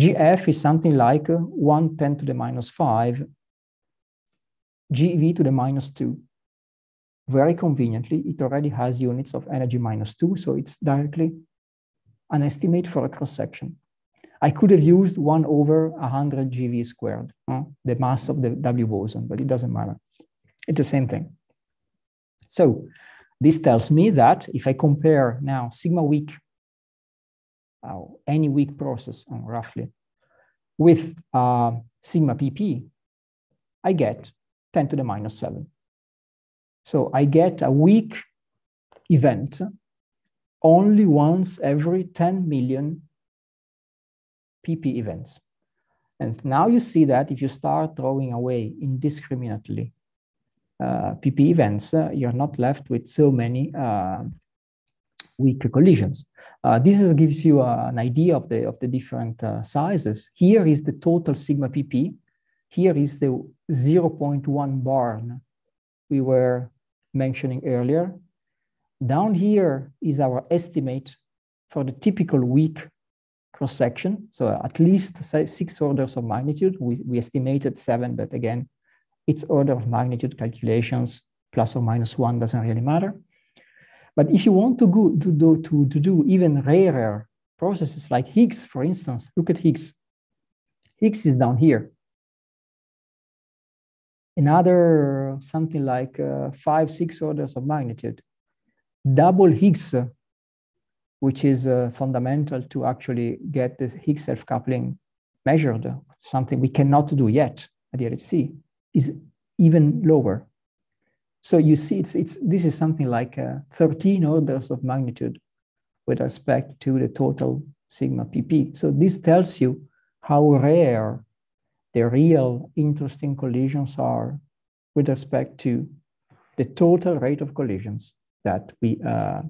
B: GF is something like uh, 1 10 to the minus 5, GeV to the minus 2 very conveniently, it already has units of energy minus two, so it's directly an estimate for a cross section. I could have used one over 100 GeV squared, uh, the mass of the W boson, but it doesn't matter. It's the same thing. So this tells me that if I compare now sigma weak, uh, any weak process uh, roughly, with uh, sigma pp, I get 10 to the minus 7. So I get a weak event only once every 10 million PP events. And now you see that if you start throwing away indiscriminately uh, PP events, uh, you're not left with so many uh, weak collisions. Uh, this is, gives you uh, an idea of the, of the different uh, sizes. Here is the total sigma PP. Here is the 0.1 barn we were mentioning earlier. Down here is our estimate for the typical weak cross section. So at least six orders of magnitude. We, we estimated seven, but again, it's order of magnitude calculations, plus or minus one doesn't really matter. But if you want to, go, to, do, to, to do even rarer processes like Higgs, for instance, look at Higgs. Higgs is down here another something like uh, five, six orders of magnitude. Double Higgs, which is uh, fundamental to actually get this Higgs self-coupling measured, something we cannot do yet at the LHC, is even lower. So you see, it's, it's, this is something like uh, 13 orders of magnitude with respect to the total sigma pp. So this tells you how rare the real interesting collisions are with respect to the total rate of collisions that we uh,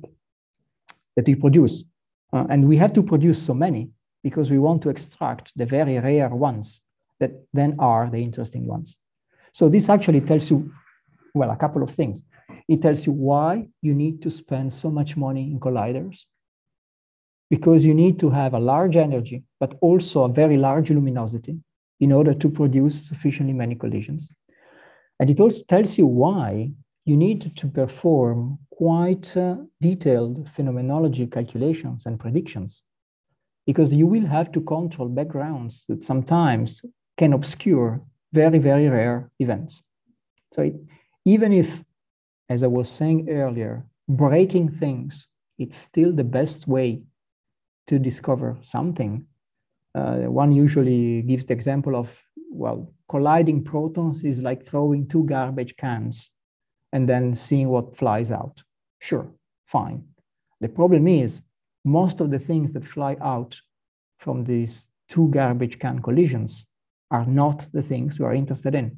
B: that we produce. Uh, and we have to produce so many because we want to extract the very rare ones that then are the interesting ones. So this actually tells you, well, a couple of things. It tells you why you need to spend so much money in colliders, because you need to have a large energy, but also a very large luminosity in order to produce sufficiently many collisions. And it also tells you why you need to perform quite uh, detailed phenomenology calculations and predictions, because you will have to control backgrounds that sometimes can obscure very, very rare events. So it, even if, as I was saying earlier, breaking things, it's still the best way to discover something uh, one usually gives the example of, well, colliding protons is like throwing two garbage cans and then seeing what flies out. Sure, fine. The problem is most of the things that fly out from these two garbage can collisions are not the things we are interested in.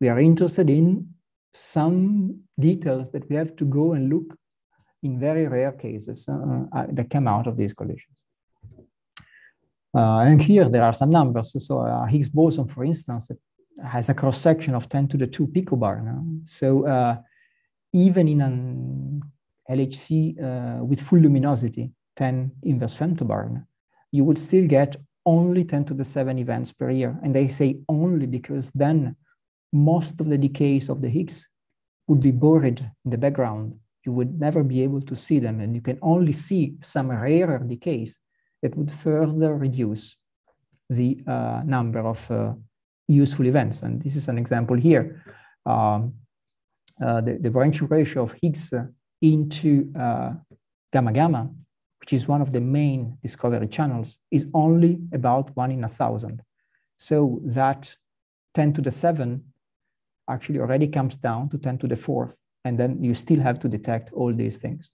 B: We are interested in some details that we have to go and look in very rare cases uh, uh, that come out of these collisions. Uh, and here there are some numbers. So uh, Higgs boson, for instance, has a cross section of 10 to the 2 picobarn. No? So uh, even in an LHC uh, with full luminosity, 10 inverse femtobarn, you would still get only 10 to the 7 events per year. And they say only because then most of the decays of the Higgs would be buried in the background. You would never be able to see them, and you can only see some rarer decays that would further reduce the uh, number of uh, useful events. And this is an example here. Um, uh, the, branching ratio of Higgs into uh, gamma gamma, which is one of the main discovery channels, is only about one in a thousand. So that 10 to the seven actually already comes down to 10 to the fourth, and then you still have to detect all these things.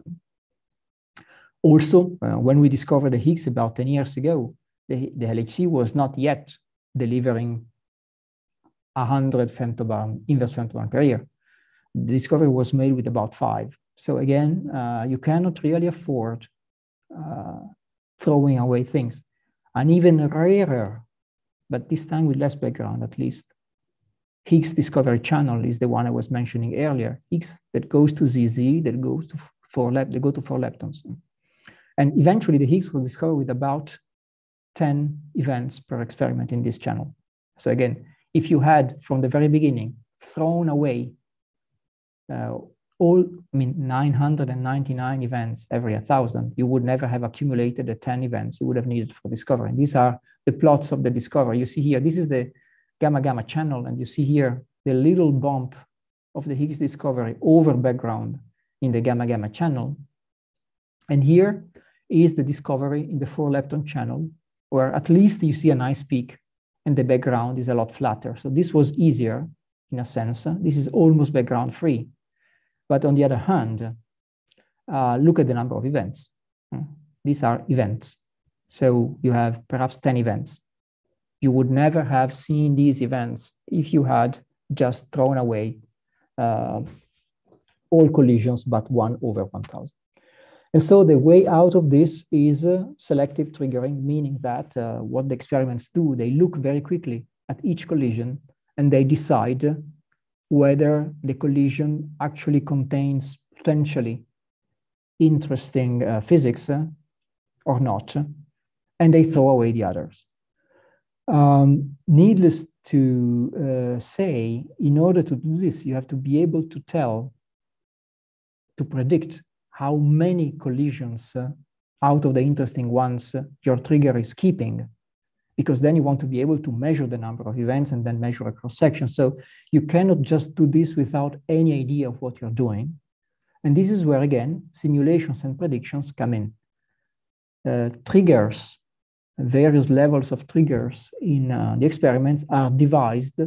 B: Also, uh, when we discovered the Higgs about 10 years ago, the, the LHC was not yet delivering 100 femtobarn, inverse femtobarn per year. The discovery was made with about five. So again, uh, you cannot really afford uh, throwing away things. And even rarer, but this time with less background at least, Higgs discovery channel is the one I was mentioning earlier. Higgs that goes to ZZ, that goes to four lep, they go to four leptons. And eventually the Higgs was discovered with about 10 events per experiment in this channel. So again, if you had from the very beginning thrown away uh, all, I mean, 999 events every 1,000, you would never have accumulated the 10 events you would have needed for discovery. And these are the plots of the discovery. You see here, this is the gamma gamma channel. And you see here the little bump of the Higgs discovery over background in the gamma gamma channel. And here is the discovery in the four lepton channel, where at least you see a nice peak and the background is a lot flatter. So this was easier in a sense. This is almost background free. But on the other hand, uh, look at the number of events. These are events. So you have perhaps 10 events you would never have seen these events if you had just thrown away uh, all collisions but one over 1000. And so the way out of this is uh, selective triggering, meaning that uh, what the experiments do, they look very quickly at each collision and they decide whether the collision actually contains potentially interesting uh, physics uh, or not, and they throw away the others. Um, needless to uh, say, in order to do this, you have to be able to tell, to predict how many collisions uh, out of the interesting ones uh, your trigger is keeping, because then you want to be able to measure the number of events and then measure a cross section. So you cannot just do this without any idea of what you're doing. And this is where, again, simulations and predictions come in. Uh, triggers various levels of triggers in uh, the experiments are devised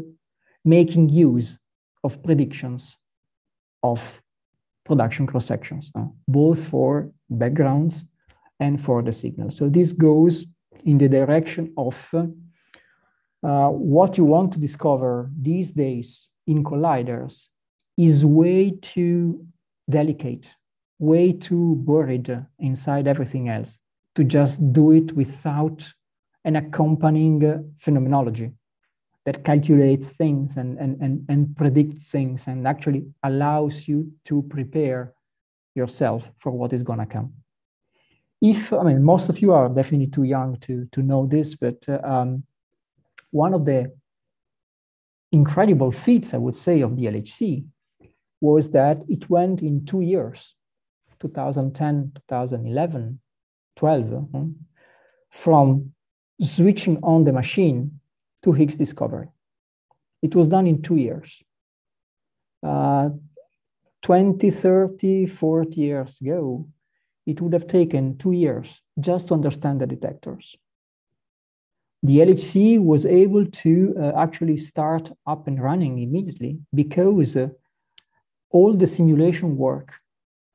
B: making use of predictions of production cross sections, uh, both for backgrounds and for the signal. So this goes in the direction of uh, what you want to discover these days in colliders is way too delicate, way too buried inside everything else to just do it without an accompanying phenomenology that calculates things and, and, and, and predicts things and actually allows you to prepare yourself for what is going to come. If, I mean, most of you are definitely too young to, to know this, but uh, um, one of the incredible feats, I would say, of the LHC was that it went in two years, 2010, 2011, 12 hmm, from switching on the machine to Higgs discovery. It was done in two years. Uh, 20, 30, 40 years ago, it would have taken two years just to understand the detectors. The LHC was able to uh, actually start up and running immediately because uh, all the simulation work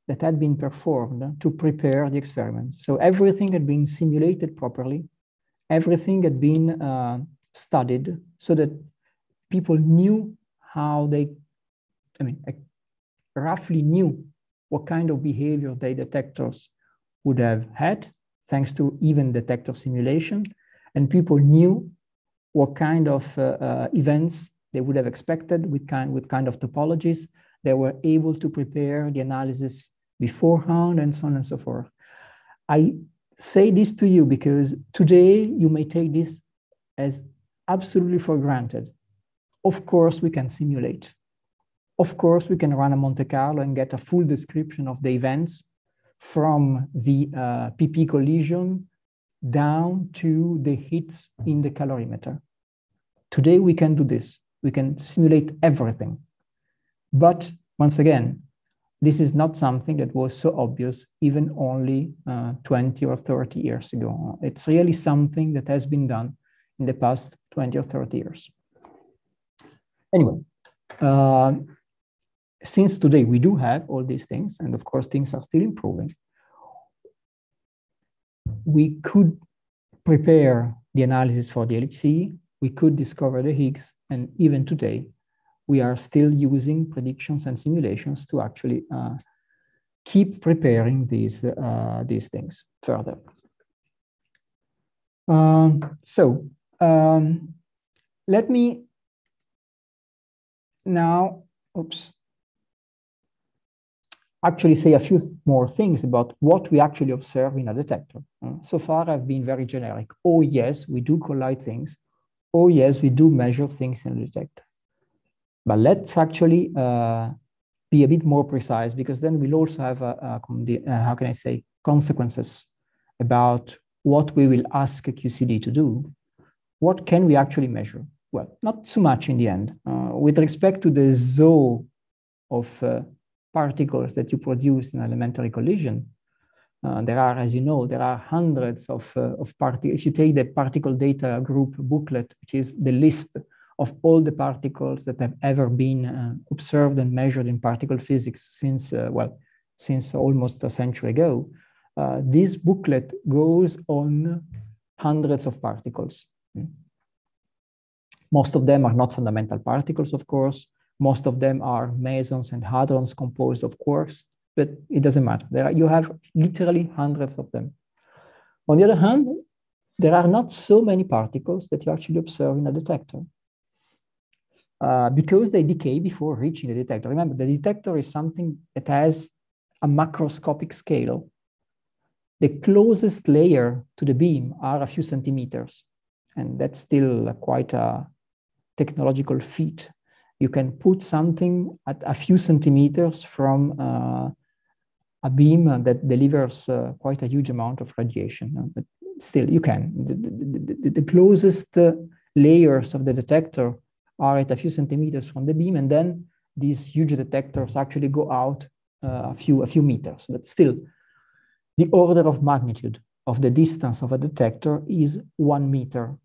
B: that had been performed to prepare the experiments. So everything had been simulated properly, everything had been uh, studied so that people knew how they, I mean, roughly knew what kind of behavior their detectors would have had, thanks to even detector simulation. And people knew what kind of uh, uh, events they would have expected with kind, with kind of topologies. They were able to prepare the analysis beforehand and so on and so forth. I say this to you because today you may take this as absolutely for granted. Of course, we can simulate. Of course, we can run a Monte Carlo and get a full description of the events from the uh, PP collision down to the hits in the calorimeter. Today, we can do this. We can simulate everything. But once again, this is not something that was so obvious even only uh, 20 or 30 years ago. It's really something that has been done in the past 20 or 30 years. Anyway, uh, since today we do have all these things, and of course things are still improving, we could prepare the analysis for the LHC, we could discover the Higgs, and even today, we are still using predictions and simulations to actually uh, keep preparing these, uh, these things further. Um, so um, let me now, oops, actually say a few more things about what we actually observe in a detector. Uh, so far, I've been very generic. Oh, yes, we do collide things. Oh, yes, we do measure things in a detector. But let's actually uh, be a bit more precise because then we'll also have, a, a, uh, how can I say, consequences about what we will ask a QCD to do. What can we actually measure? Well, not too much in the end. Uh, with respect to the zoo of uh, particles that you produce in elementary collision, uh, there are, as you know, there are hundreds of, uh, of particles. If you take the particle data group booklet, which is the list of all the particles that have ever been uh, observed and measured in particle physics since, uh, well, since almost a century ago, this booklet goes on hundreds of particles. Most of them are not fundamental particles, of course. Most of them are mesons and hadrons composed of quarks, but it doesn't matter. There are, you have literally hundreds of them. On the other hand, there are not so many particles that you actually observe in a detector. Uh, because they decay before reaching the detector. Remember, the detector is something that has a macroscopic scale. The closest layer to the beam are a few centimeters, and that's still quite a technological feat you can put something at a few centimeters from uh, a beam that delivers uh, quite a huge amount of radiation. But still, you can. The, the, the, the closest uh, layers of the detector are at a few centimeters from the beam, and then these huge detectors actually go out uh, a few a few meters. But still, the order of magnitude of the distance of a detector is one meter.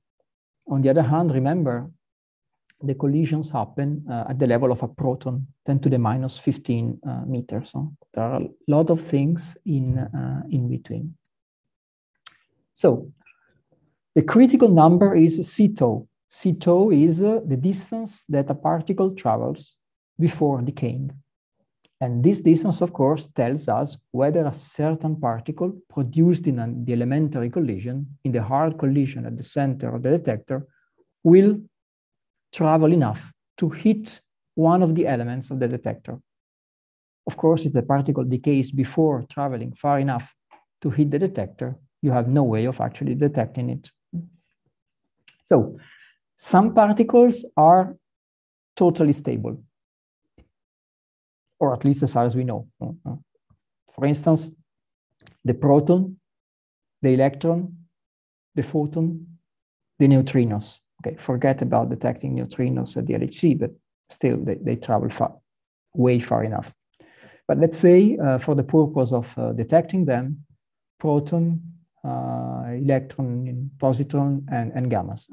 B: On the other hand, remember the collisions happen uh, at the level of a proton, 10 to the minus 15 uh, meters. So there are a lot of things in, uh, in between. So the critical number is c tau. c tau is uh, the distance that a particle travels before decaying. And this distance, of course, tells us whether a certain particle produced in an, the elementary collision, in the hard collision at the center of the detector, will travel enough to hit one of the elements of the detector. Of course, if the particle decays before traveling far enough to hit the detector, you have no way of actually detecting it. So some particles are totally stable, or at least as far as we know. For instance, the proton, the electron, the photon, the neutrinos. Okay, forget about detecting neutrinos at the LHC, but still they, they travel far, way far enough. But let's say uh, for the purpose of uh, detecting them, proton, uh, electron, positron, and, and gammas.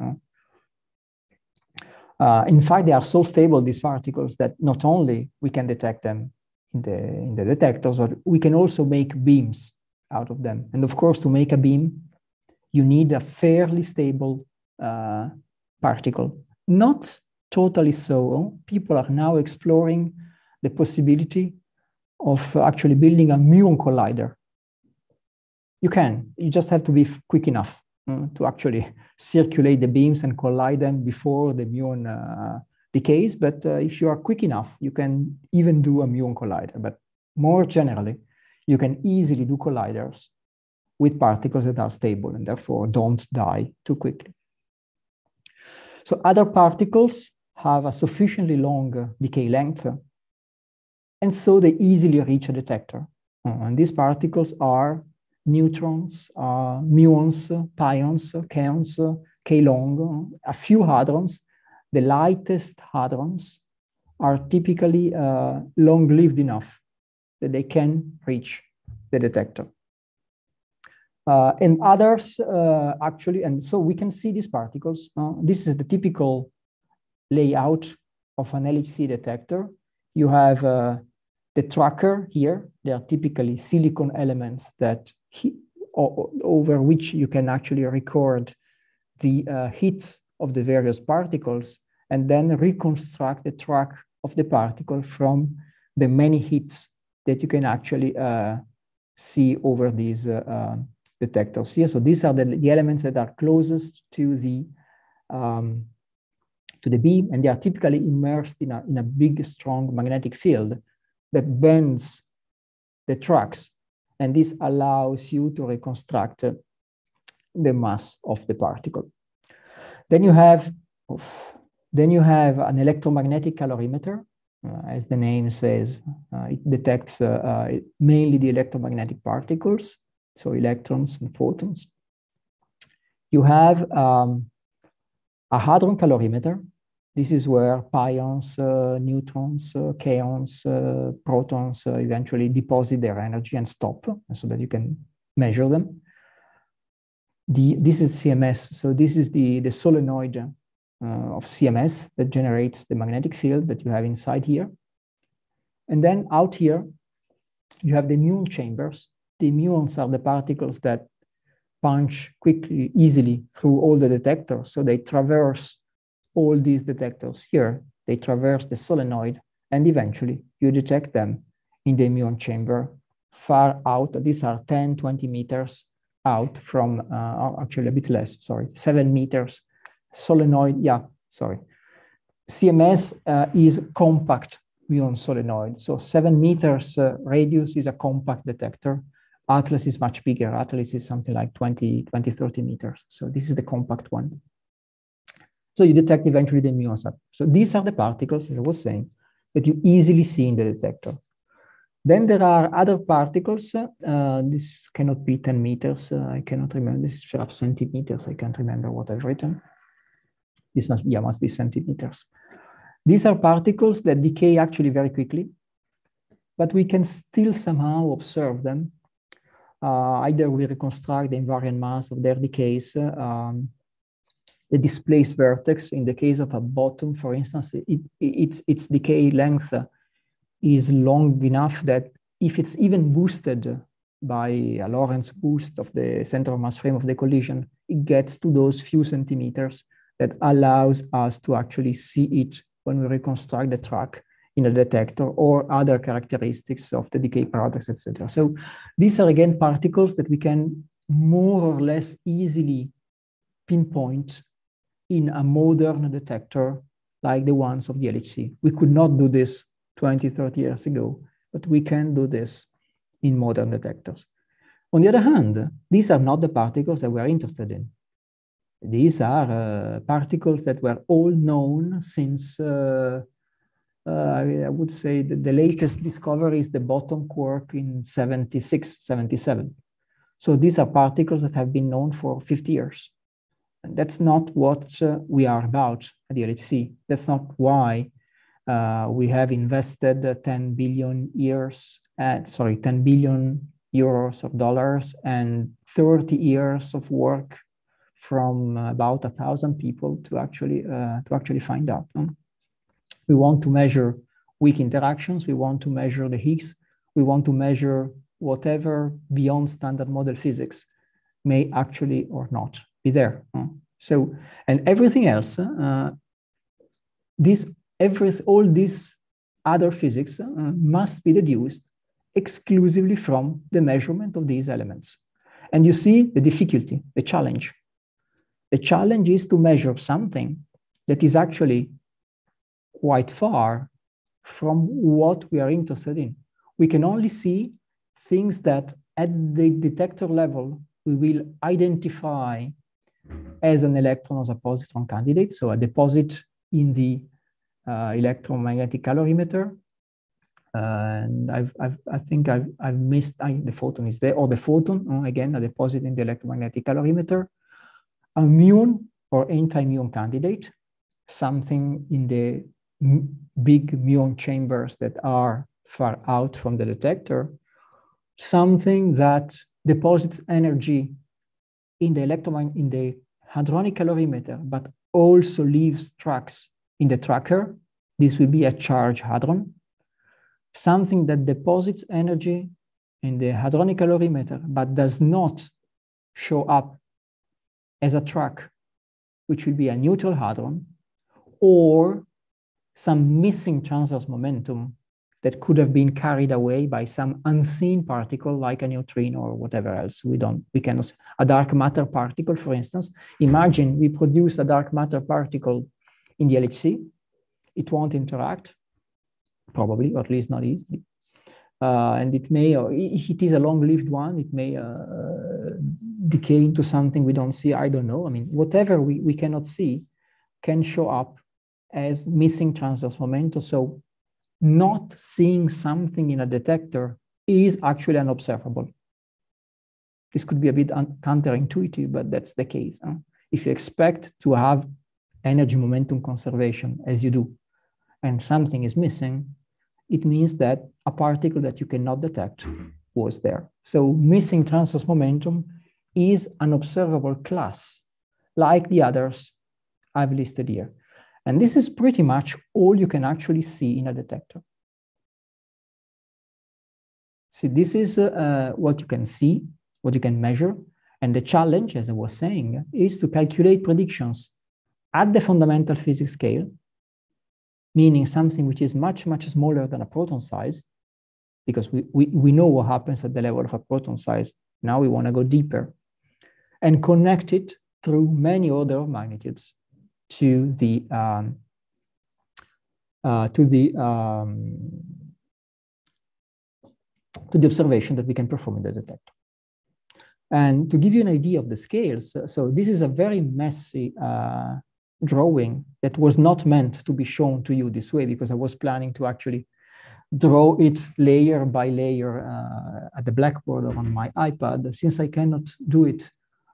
B: Uh, in fact, they are so stable, these particles, that not only we can detect them in the, in the detectors, but we can also make beams out of them. And of course, to make a beam, you need a fairly stable uh, particle. Not totally so. People are now exploring the possibility of actually building a muon collider. You can, you just have to be quick enough to actually circulate the beams and collide them before the muon uh, decays. But uh, if you are quick enough, you can even do a muon collider. But more generally, you can easily do colliders with particles that are stable and therefore don't die too quickly. So other particles have a sufficiently long decay length, and so they easily reach a detector. Uh, and these particles are neutrons, uh, muons, pions, kaons, k-long, a few hadrons. The lightest hadrons are typically uh, long-lived enough that they can reach the detector. Uh, and others uh, actually, and so we can see these particles. Uh, this is the typical layout of an LHC detector. You have uh, the tracker here. They are typically silicon elements that over which you can actually record the uh, hits of the various particles and then reconstruct the track of the particle from the many hits that you can actually uh, see over these uh, uh, detectors here. So these are the, the, elements that are closest to the um, to the beam, and they are typically immersed in a, in a big, strong magnetic field that bends the tracks. And this allows you to reconstruct the mass of the particle. Then you have, then you have an electromagnetic calorimeter. Uh, as the name says, uh, it detects uh, uh mainly the electromagnetic particles, so electrons and photons. You have um, a hadron calorimeter. This is where pions, uh, neutrons, uh, kaons, protons eventually deposit their energy and stop so that you can measure them the, this is CMS. So this is the, the solenoid uh, of CMS that generates the magnetic field that you have inside here. And then out here, you have the muon chambers. The muons are the particles that punch quickly, easily through all the detectors. So they traverse all these detectors here. They traverse the solenoid and eventually you detect them in the muon chamber far out. These are 10, 20 meters out from, uh, oh, actually a bit less, sorry, seven meters solenoid, yeah, sorry. CMS uh, is compact muon solenoid. So seven meters uh, radius is a compact detector. Atlas is much bigger. Atlas is something like 20, 20, 30 meters. So this is the compact one. So you detect eventually the muons. So these are the particles, as I was saying, that you easily see in the detector. Then there are other particles. Uh, this cannot be 10 meters. Uh, I cannot remember. This is perhaps centimeters. I can't remember what I've written. This must, yeah, must be centimeters. These are particles that decay actually very quickly, but we can still somehow observe them. Uh, either we reconstruct the invariant mass of their decays, um, the displaced vertex. In the case of a bottom, for instance, it, its, its decay length is long enough that if it's even boosted by a Lorentz boost of the center of mass frame of the collision, it gets to those few centimeters that allows us to actually see it when we reconstruct the track in a detector or other characteristics of the decay products, etc. So these are again particles that we can more or less easily pinpoint in a modern detector like the ones of the LHC. We could not do this 20, 30 years ago, but we can do this in modern detectors. On the other hand, these are not the particles that we're interested in. These are uh, particles that were all known since, uh, uh, I would say, the, the latest discovery is the bottom quark in 76, 77. So these are particles that have been known for 50 years. That's not what uh, we are about at the LHC. That's not why uh, we have invested 10 billion years, at, sorry, 10 billion euros of dollars and 30 years of work from about a thousand people to actually uh, to actually find out. We want to measure weak interactions. We want to measure the Higgs. We want to measure whatever beyond standard model physics may actually or not be there. So, and everything else, uh, this every, all these other physics uh, must be deduced exclusively from the measurement of these elements. And you see the difficulty, the challenge. The challenge is to measure something that is actually quite far from what we are interested in. We can only see things that at the detector level, we will identify as an electron as a positron candidate, so a deposit in the uh, electromagnetic calorimeter. and I've, I've, i think I've, I've missed I, the photon is there, or the photon, again, a deposit in the electromagnetic calorimeter. A muon or anti-muon candidate, something in the big muon chambers that are far out from the detector, something that deposits energy in the electromagnetic, in the hadronic calorimeter, but also leaves tracks in the tracker. This will be a charge hadron, something that deposits energy in the hadronic calorimeter, but does not show up as a track, which will be a neutral hadron, or some missing transverse momentum that could have been carried away by some unseen particle like a neutrino or whatever else. We don't, we cannot, a dark matter particle, for instance. Imagine we produce a dark matter particle in the LHC. It won't interact, probably, or at least not easily. Uh, and it may, or if it is a long-lived one, it may uh, decay into something we don't see. I don't know. I mean, whatever we, we cannot see can show up as missing transverse momentum. So not seeing something in a detector is actually an observable. This could be a bit counterintuitive, but that's the case. Huh? If you expect to have energy momentum conservation as you do, and something is missing, it means that a particle that you cannot detect mm-hmm. was there. So missing transverse momentum is an observable class, like the others I've listed here. And this is pretty much all you can actually see in a detector. See, this is uh, what you can see, what you can measure. And the challenge, as I was saying, is to calculate predictions at the fundamental physics scale, meaning something which is much, much smaller than a proton size, because we, we, we know what happens at the level of a proton size. Now we want to go deeper and connect it through many other magnitudes to the um, uh, to the um, to the observation that we can perform in the detector. And to give you an idea of the scales, so this is a very messy uh, drawing that was not meant to be shown to you this way because I was planning to actually draw it layer by layer uh, at the blackboard or on my iPad. Since I cannot do it,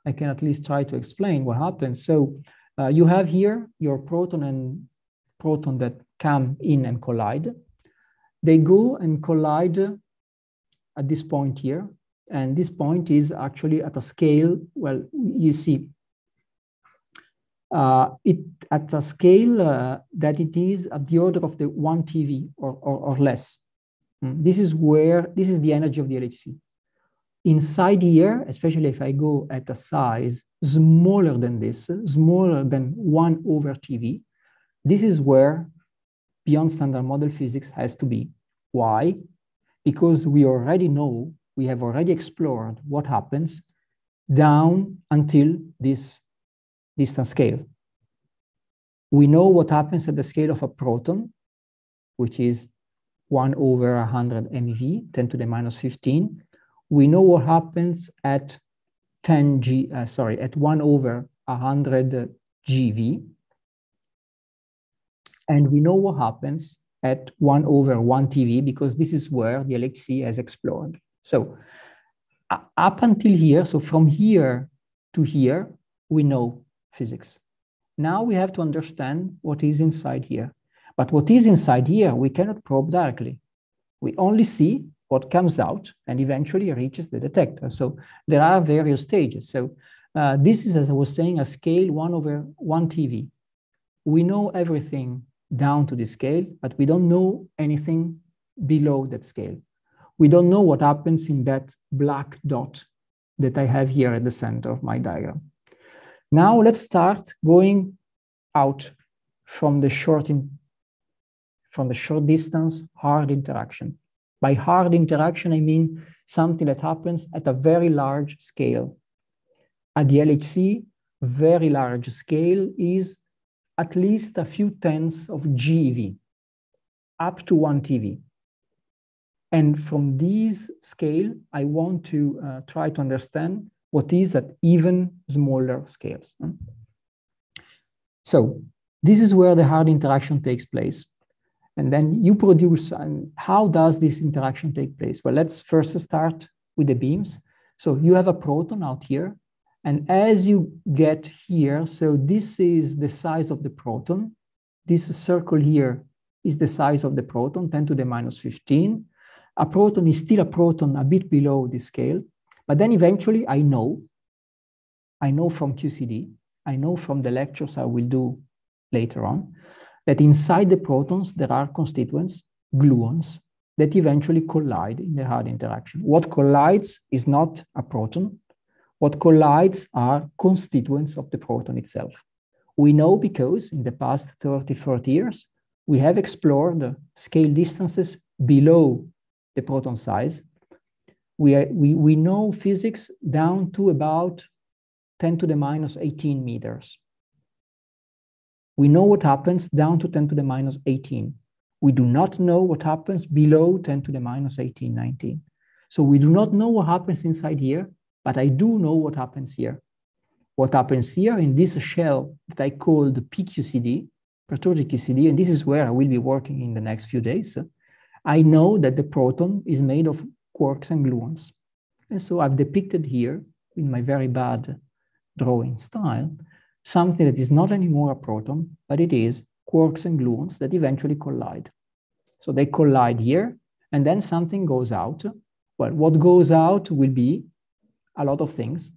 B: I can at least try to explain what happens. So uh, you have here your proton and proton that come in and collide. They go and collide at this point here. And this point is actually at a scale, well, you see, uh, it at a scale uh, that it is at the order of the one TeV or, or, or less. Mm. This is where, this is the energy of the LHC. Inside here, especially if I go at a size smaller than this, smaller than one over TeV, this is where beyond standard model physics has to be. Why? Because we already know, we have already explored what happens down until this distance scale. We know what happens at the scale of a proton, which is 1 over 100 MeV, 10 to the minus 15. We know what happens at 10 G, uh, sorry, at 1 over 100 GeV. And we know what happens at 1 over 1 TeV because this is where the LHC has explored. So uh, up until here, so from here to here, we know physics. Now we have to understand what is inside here. But what is inside here, we cannot probe directly. We only see what comes out and eventually reaches the detector. So there are various stages. So uh, this is, as I was saying, a scale one over one TeV. We know everything down to the scale, but we don't know anything below that scale. We don't know what happens in that black dot that I have here at the center of my diagram. Now let's start going out from the short in, from the short distance hard interaction. By hard interaction, I mean something that happens at a very large scale. At the LHC, very large scale is at least a few tenths of GeV, up to one TeV. And from this scale, I want to uh, try to understand what is at even smaller scales. So this is where the hard interaction takes place. And then you produce, and how does this interaction take place? Well, let's first start with the beams. So you have a proton out here. And as you get here, so this is the size of the proton. This circle here is the size of the proton, 10 to the minus 15. A proton is still a proton a bit below this scale. But then eventually I know, I know from QCD, I know from the lectures I will do later on, that inside the protons there are constituents, gluons, that eventually collide in the hard interaction. What collides is not a proton. What collides are constituents of the proton itself. We know because in the past 30, 40 years, we have explored scale distances below the proton size. We, are, we, we know physics down to about 10 to the minus 18 meters. We know what happens down to 10 to the minus 18. We do not know what happens below 10 to the minus 18, 19. So we do not know what happens inside here, but I do know what happens here. What happens here in this shell that I call the PQCD, perturbative QCD, and this is where I will be working in the next few days. I know that the proton is made of quarks and gluons. And so I've depicted here in my very bad drawing style something that is not anymore a proton, but it is quarks and gluons that eventually collide. So they collide here, and then something goes out. Well, what goes out will be a lot of things.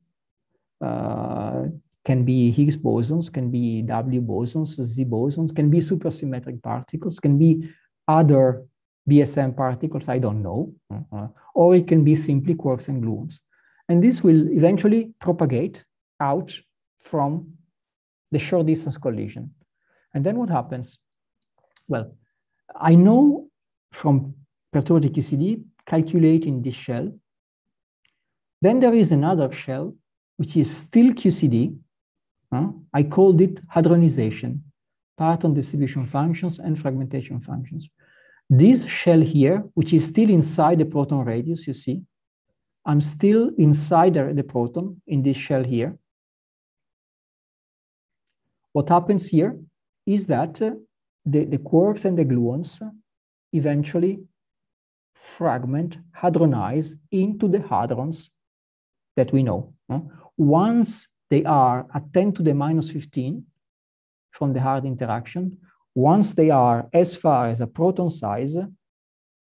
B: Uh, can be Higgs bosons, can be W bosons, Z bosons, can be supersymmetric particles, can be other BSM particles, I don't know. Uh, or it can be simply quarks and gluons. And this will eventually propagate out from the short distance collision. And then what happens? Well, I know from perturbative QCD calculating this shell. Then there is another shell, which is still QCD. Uh, I called it hadronization, parton distribution functions and fragmentation functions. This shell here, which is still inside the proton radius, you see, I'm still inside the proton in this shell here. What happens here is that uh, the, the quarks and the gluons eventually fragment, hadronize into the hadrons that we know. Once they are at 10 to the minus 15 from the hard interaction, once they are as far as a proton size,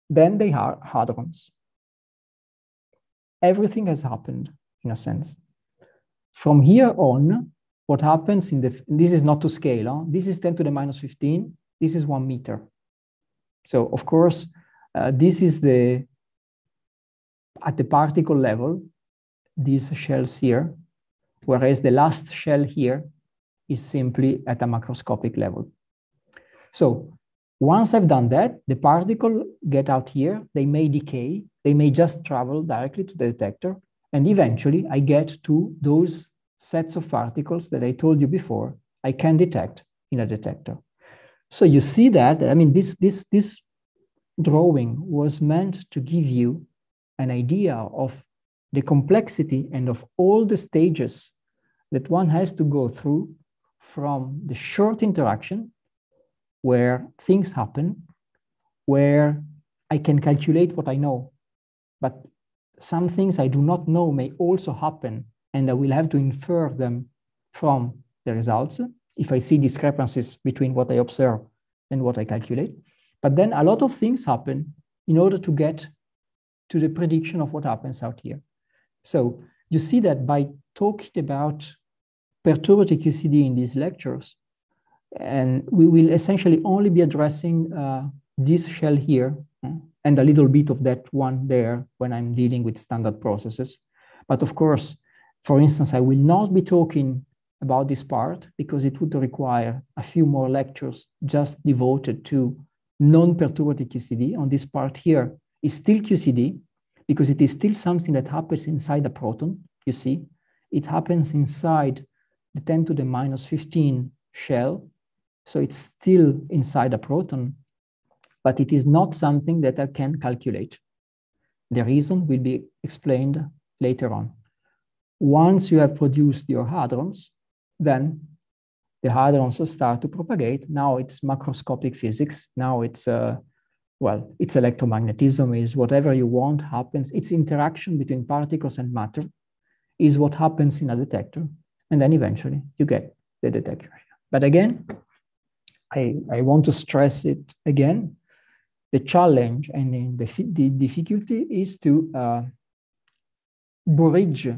B: then they are hadrons. Everything has happened in a sense. From here on, what happens in the, this is not to scale, huh? this is 10 to the minus 15, this is one meter. So of course, uh, this is the, at the particle level, these shells here, whereas the last shell here is simply at a macroscopic level. So once I've done that, the particle get out here, they may decay, they may just travel directly to the detector, and eventually I get to those sets of particles that I told you before, I can detect in a detector. So you see that, I mean, this, this, this drawing was meant to give you an idea of the complexity and of all the stages that one has to go through from the short interaction where things happen, where I can calculate what I know, but some things I do not know may also happen and I will have to infer them from the results if I see discrepancies between what I observe and what I calculate. But then a lot of things happen in order to get to the prediction of what happens out here. So you see that by talking about perturbative QCD in these lectures, and we will essentially only be addressing uh, this shell here and a little bit of that one there when I'm dealing with standard processes. But of course, for instance, I will not be talking about this part because it would require a few more lectures just devoted to non-perturbative QCD. On this part here is still QCD because it is still something that happens inside a proton, you see. It happens inside the 10 to the minus 15 shell. So it's still inside a proton, but it is not something that I can calculate. The reason will be explained later on. Once you have produced your hadrons, then the hadrons start to propagate. Now it's macroscopic physics. Now it's, uh, well, it's electromagnetism, is whatever you want happens. It's interaction between particles and matter is what happens in a detector. And then eventually you get the detector. But again, I, I want to stress it again. The challenge and the, the difficulty is to uh, bridge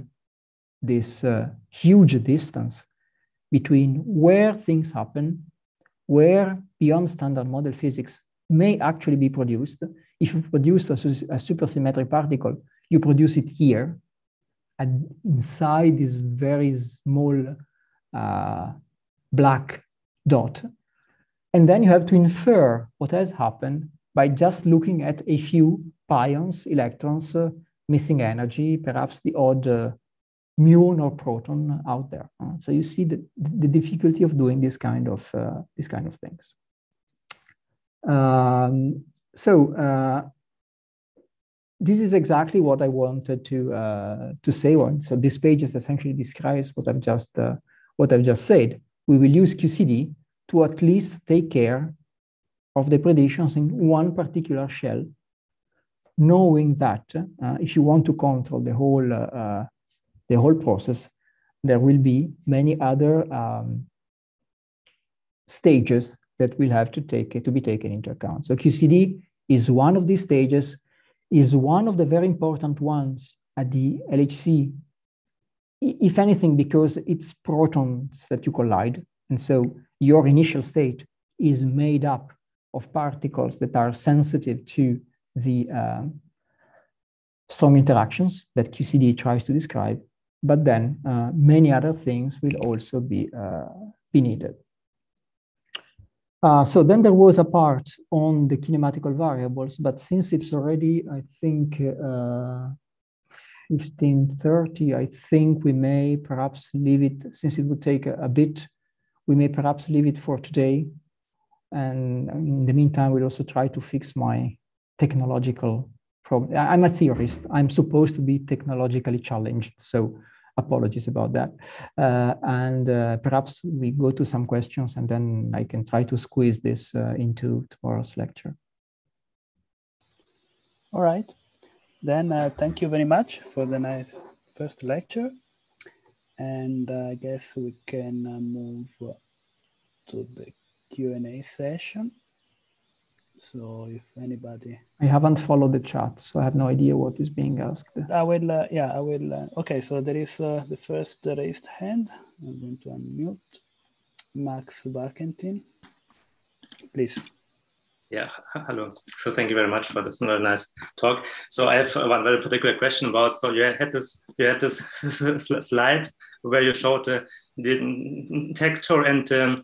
B: this uh, huge distance between where things happen, where beyond standard model physics may actually be produced. If you produce a, a supersymmetric particle, you produce it here, and inside this very small uh, black dot. And then you have to infer what has happened by just looking at a few pions, electrons, uh, missing energy, perhaps the odd uh, muon or proton out there. Uh, so you see the, the difficulty of doing this kind of, uh, this kind of things. Um, so uh, this is exactly what I wanted to uh, to say. One so this page is essentially describes what I've just uh, what I've just said. We will use QCD to at least take care of the predictions in one particular shell, knowing that uh, if you want to control the whole uh, the whole process, there will be many other um, stages that will have to take to be taken into account. So QCD is one of these stages is one of the very important ones at the LHC, if anything, because it's protons that you collide. And so your initial state is made up of particles that are sensitive to the uh, strong interactions that QCD tries to describe. But then uh, many other things will also be, uh, be needed. Uh, so then there was a part on the kinematical variables, but since it's already, I think, uh, 1530, I think we may perhaps leave it, since it would take a, a, bit, we may perhaps leave it for today. And in the meantime, we'll also try to fix my technological I'm a theorist. I'm supposed to be technologically challenged. So apologies about that. Uh, and uh, perhaps we go to some questions and then I can try to squeeze this uh, into tomorrow's lecture.
A: All right. Then uh, thank you very much for the nice first lecture. And uh, I guess we can uh, move to the Q&A session. So if anybody,
B: I haven't followed the chat, so I have no idea what is being asked.
A: I will. Uh, yeah, I will. Uh, okay, so there is uh, the first raised hand. I'm going to unmute Max Barkentin. Please.
E: Yeah, hello. So thank you very much for this very nice talk. So I have one very particular question about. So you had this, you had this slide where you showed the, the detector and um,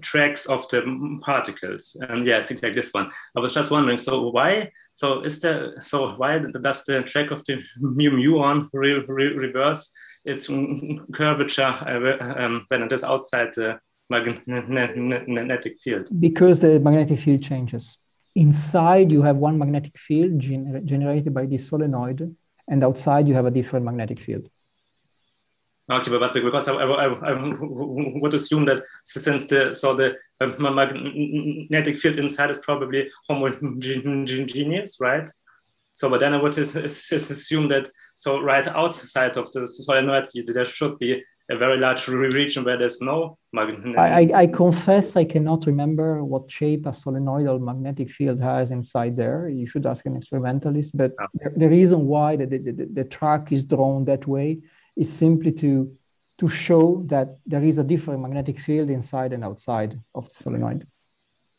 E: tracks of the particles. And yes, exactly this one. I was just wondering. So why? So is there? So why does the track of the muon re, re, reverse its curvature uh, um, when it is outside the magnetic field?
B: Because the magnetic field changes. Inside, you have one magnetic field gener generated by this solenoid, and outside, you have a different magnetic field.
E: Okay, but because I, I, I, would assume that since the so the um, magnetic field inside is probably homogeneous, right? So, but then I would assume that so right outside of the solenoid there should be a very large region where there's no magnetic.
B: I, I, confess I cannot remember what shape a solenoidal magnetic field has inside there. You should ask an experimentalist. But the, the, reason why the, the, the track is drawn that way is simply to to show that there is a different magnetic field inside and outside of the solenoid.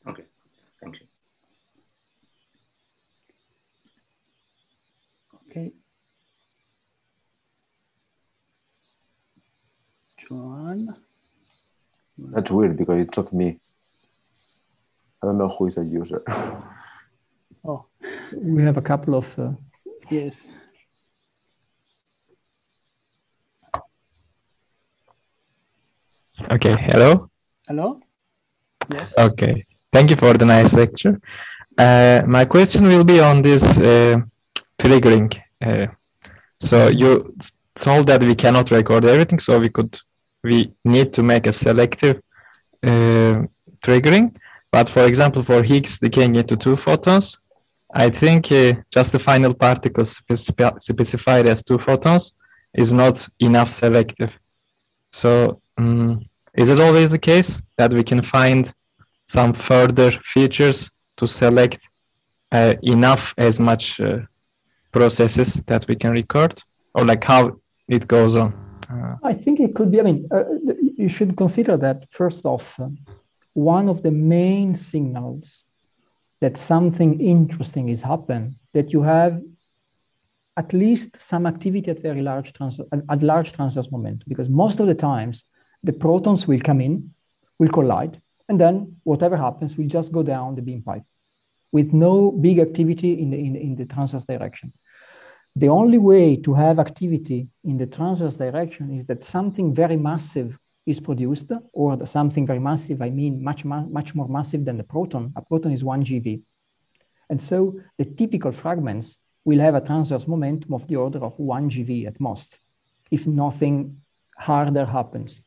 E: Okay, thank you.
A: Okay. John.
D: That's weird because it took me. I don't know who is a user.
A: oh.
B: We have a couple of. Uh,
A: yes.
F: Okay, hello?
A: Hello? Yes.
F: Okay, thank you for the nice lecture. Uh, my question will be on this uh, triggering. Uh, so you told that we cannot record everything, so we could we need to make a selective uh, triggering. But for example, for Higgs decaying into two photons, I think uh, just the final particles specified as two photons is not enough selective. So um, is it always the case that we can find some further features to select uh, enough as much uh, processes that we can record or like how it goes on?
B: Uh, I think it could be, I mean, uh, you should consider that first off, uh, one of the main signals that something interesting is happening, that you have at least some activity at very large trans- at large transverse momentum, because most of the times the protons will come in, will collide, and then whatever happens will just go down the beam pipe with no big activity in the, in, in the transverse direction. The only way to have activity in the transverse direction is that something very massive is produced, or something very massive, I mean much, much more massive than the proton. A proton is one GeV. And so the typical fragments will have a transverse momentum of the order of one GeV at most, if nothing harder happens.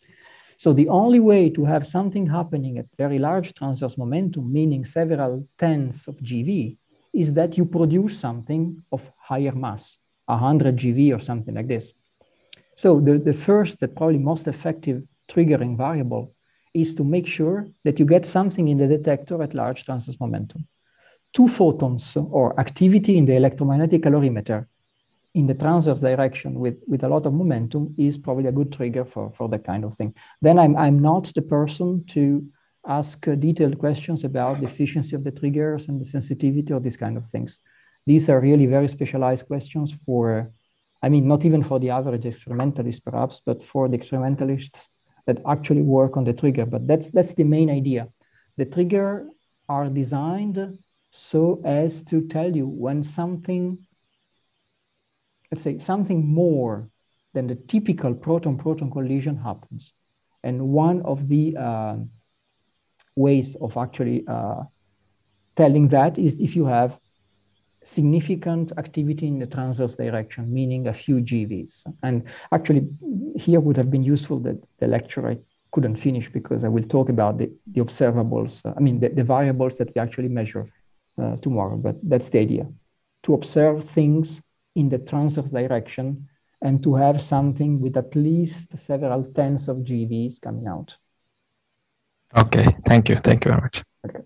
B: So the only way to have something happening at very large transverse momentum, meaning several tens of GeV, is that you produce something of higher mass, 100 GeV or something like this. So the, the first, the probably most effective triggering variable is to make sure that you get something in the detector at large transverse momentum two photons or activity in the electromagnetic calorimeter in the transverse direction with, with a lot of momentum is probably a good trigger for, for that kind of thing. Then I'm, I'm not the person to ask detailed questions about the efficiency of the triggers and the sensitivity of these kind of things. These are really very specialized questions for, I mean, not even for the average experimentalist perhaps, but for the experimentalists that actually work on the trigger. But that's, that's the main idea. The trigger are designed so as to tell you when something, let's say, something more than the typical proton-proton collision happens. And one of the uh, ways of actually uh, telling that is if you have significant activity in the transverse direction, meaning a few GeVs. And actually, here would have been useful that the lecture I couldn't finish because I will talk about the, the observables, uh, I mean, the, the variables that we actually measure uh, tomorrow, but that's the idea to observe things in the transverse direction and to have something with at least several tens of GeVs coming out.
F: Okay, thank you. Thank you very much. Okay.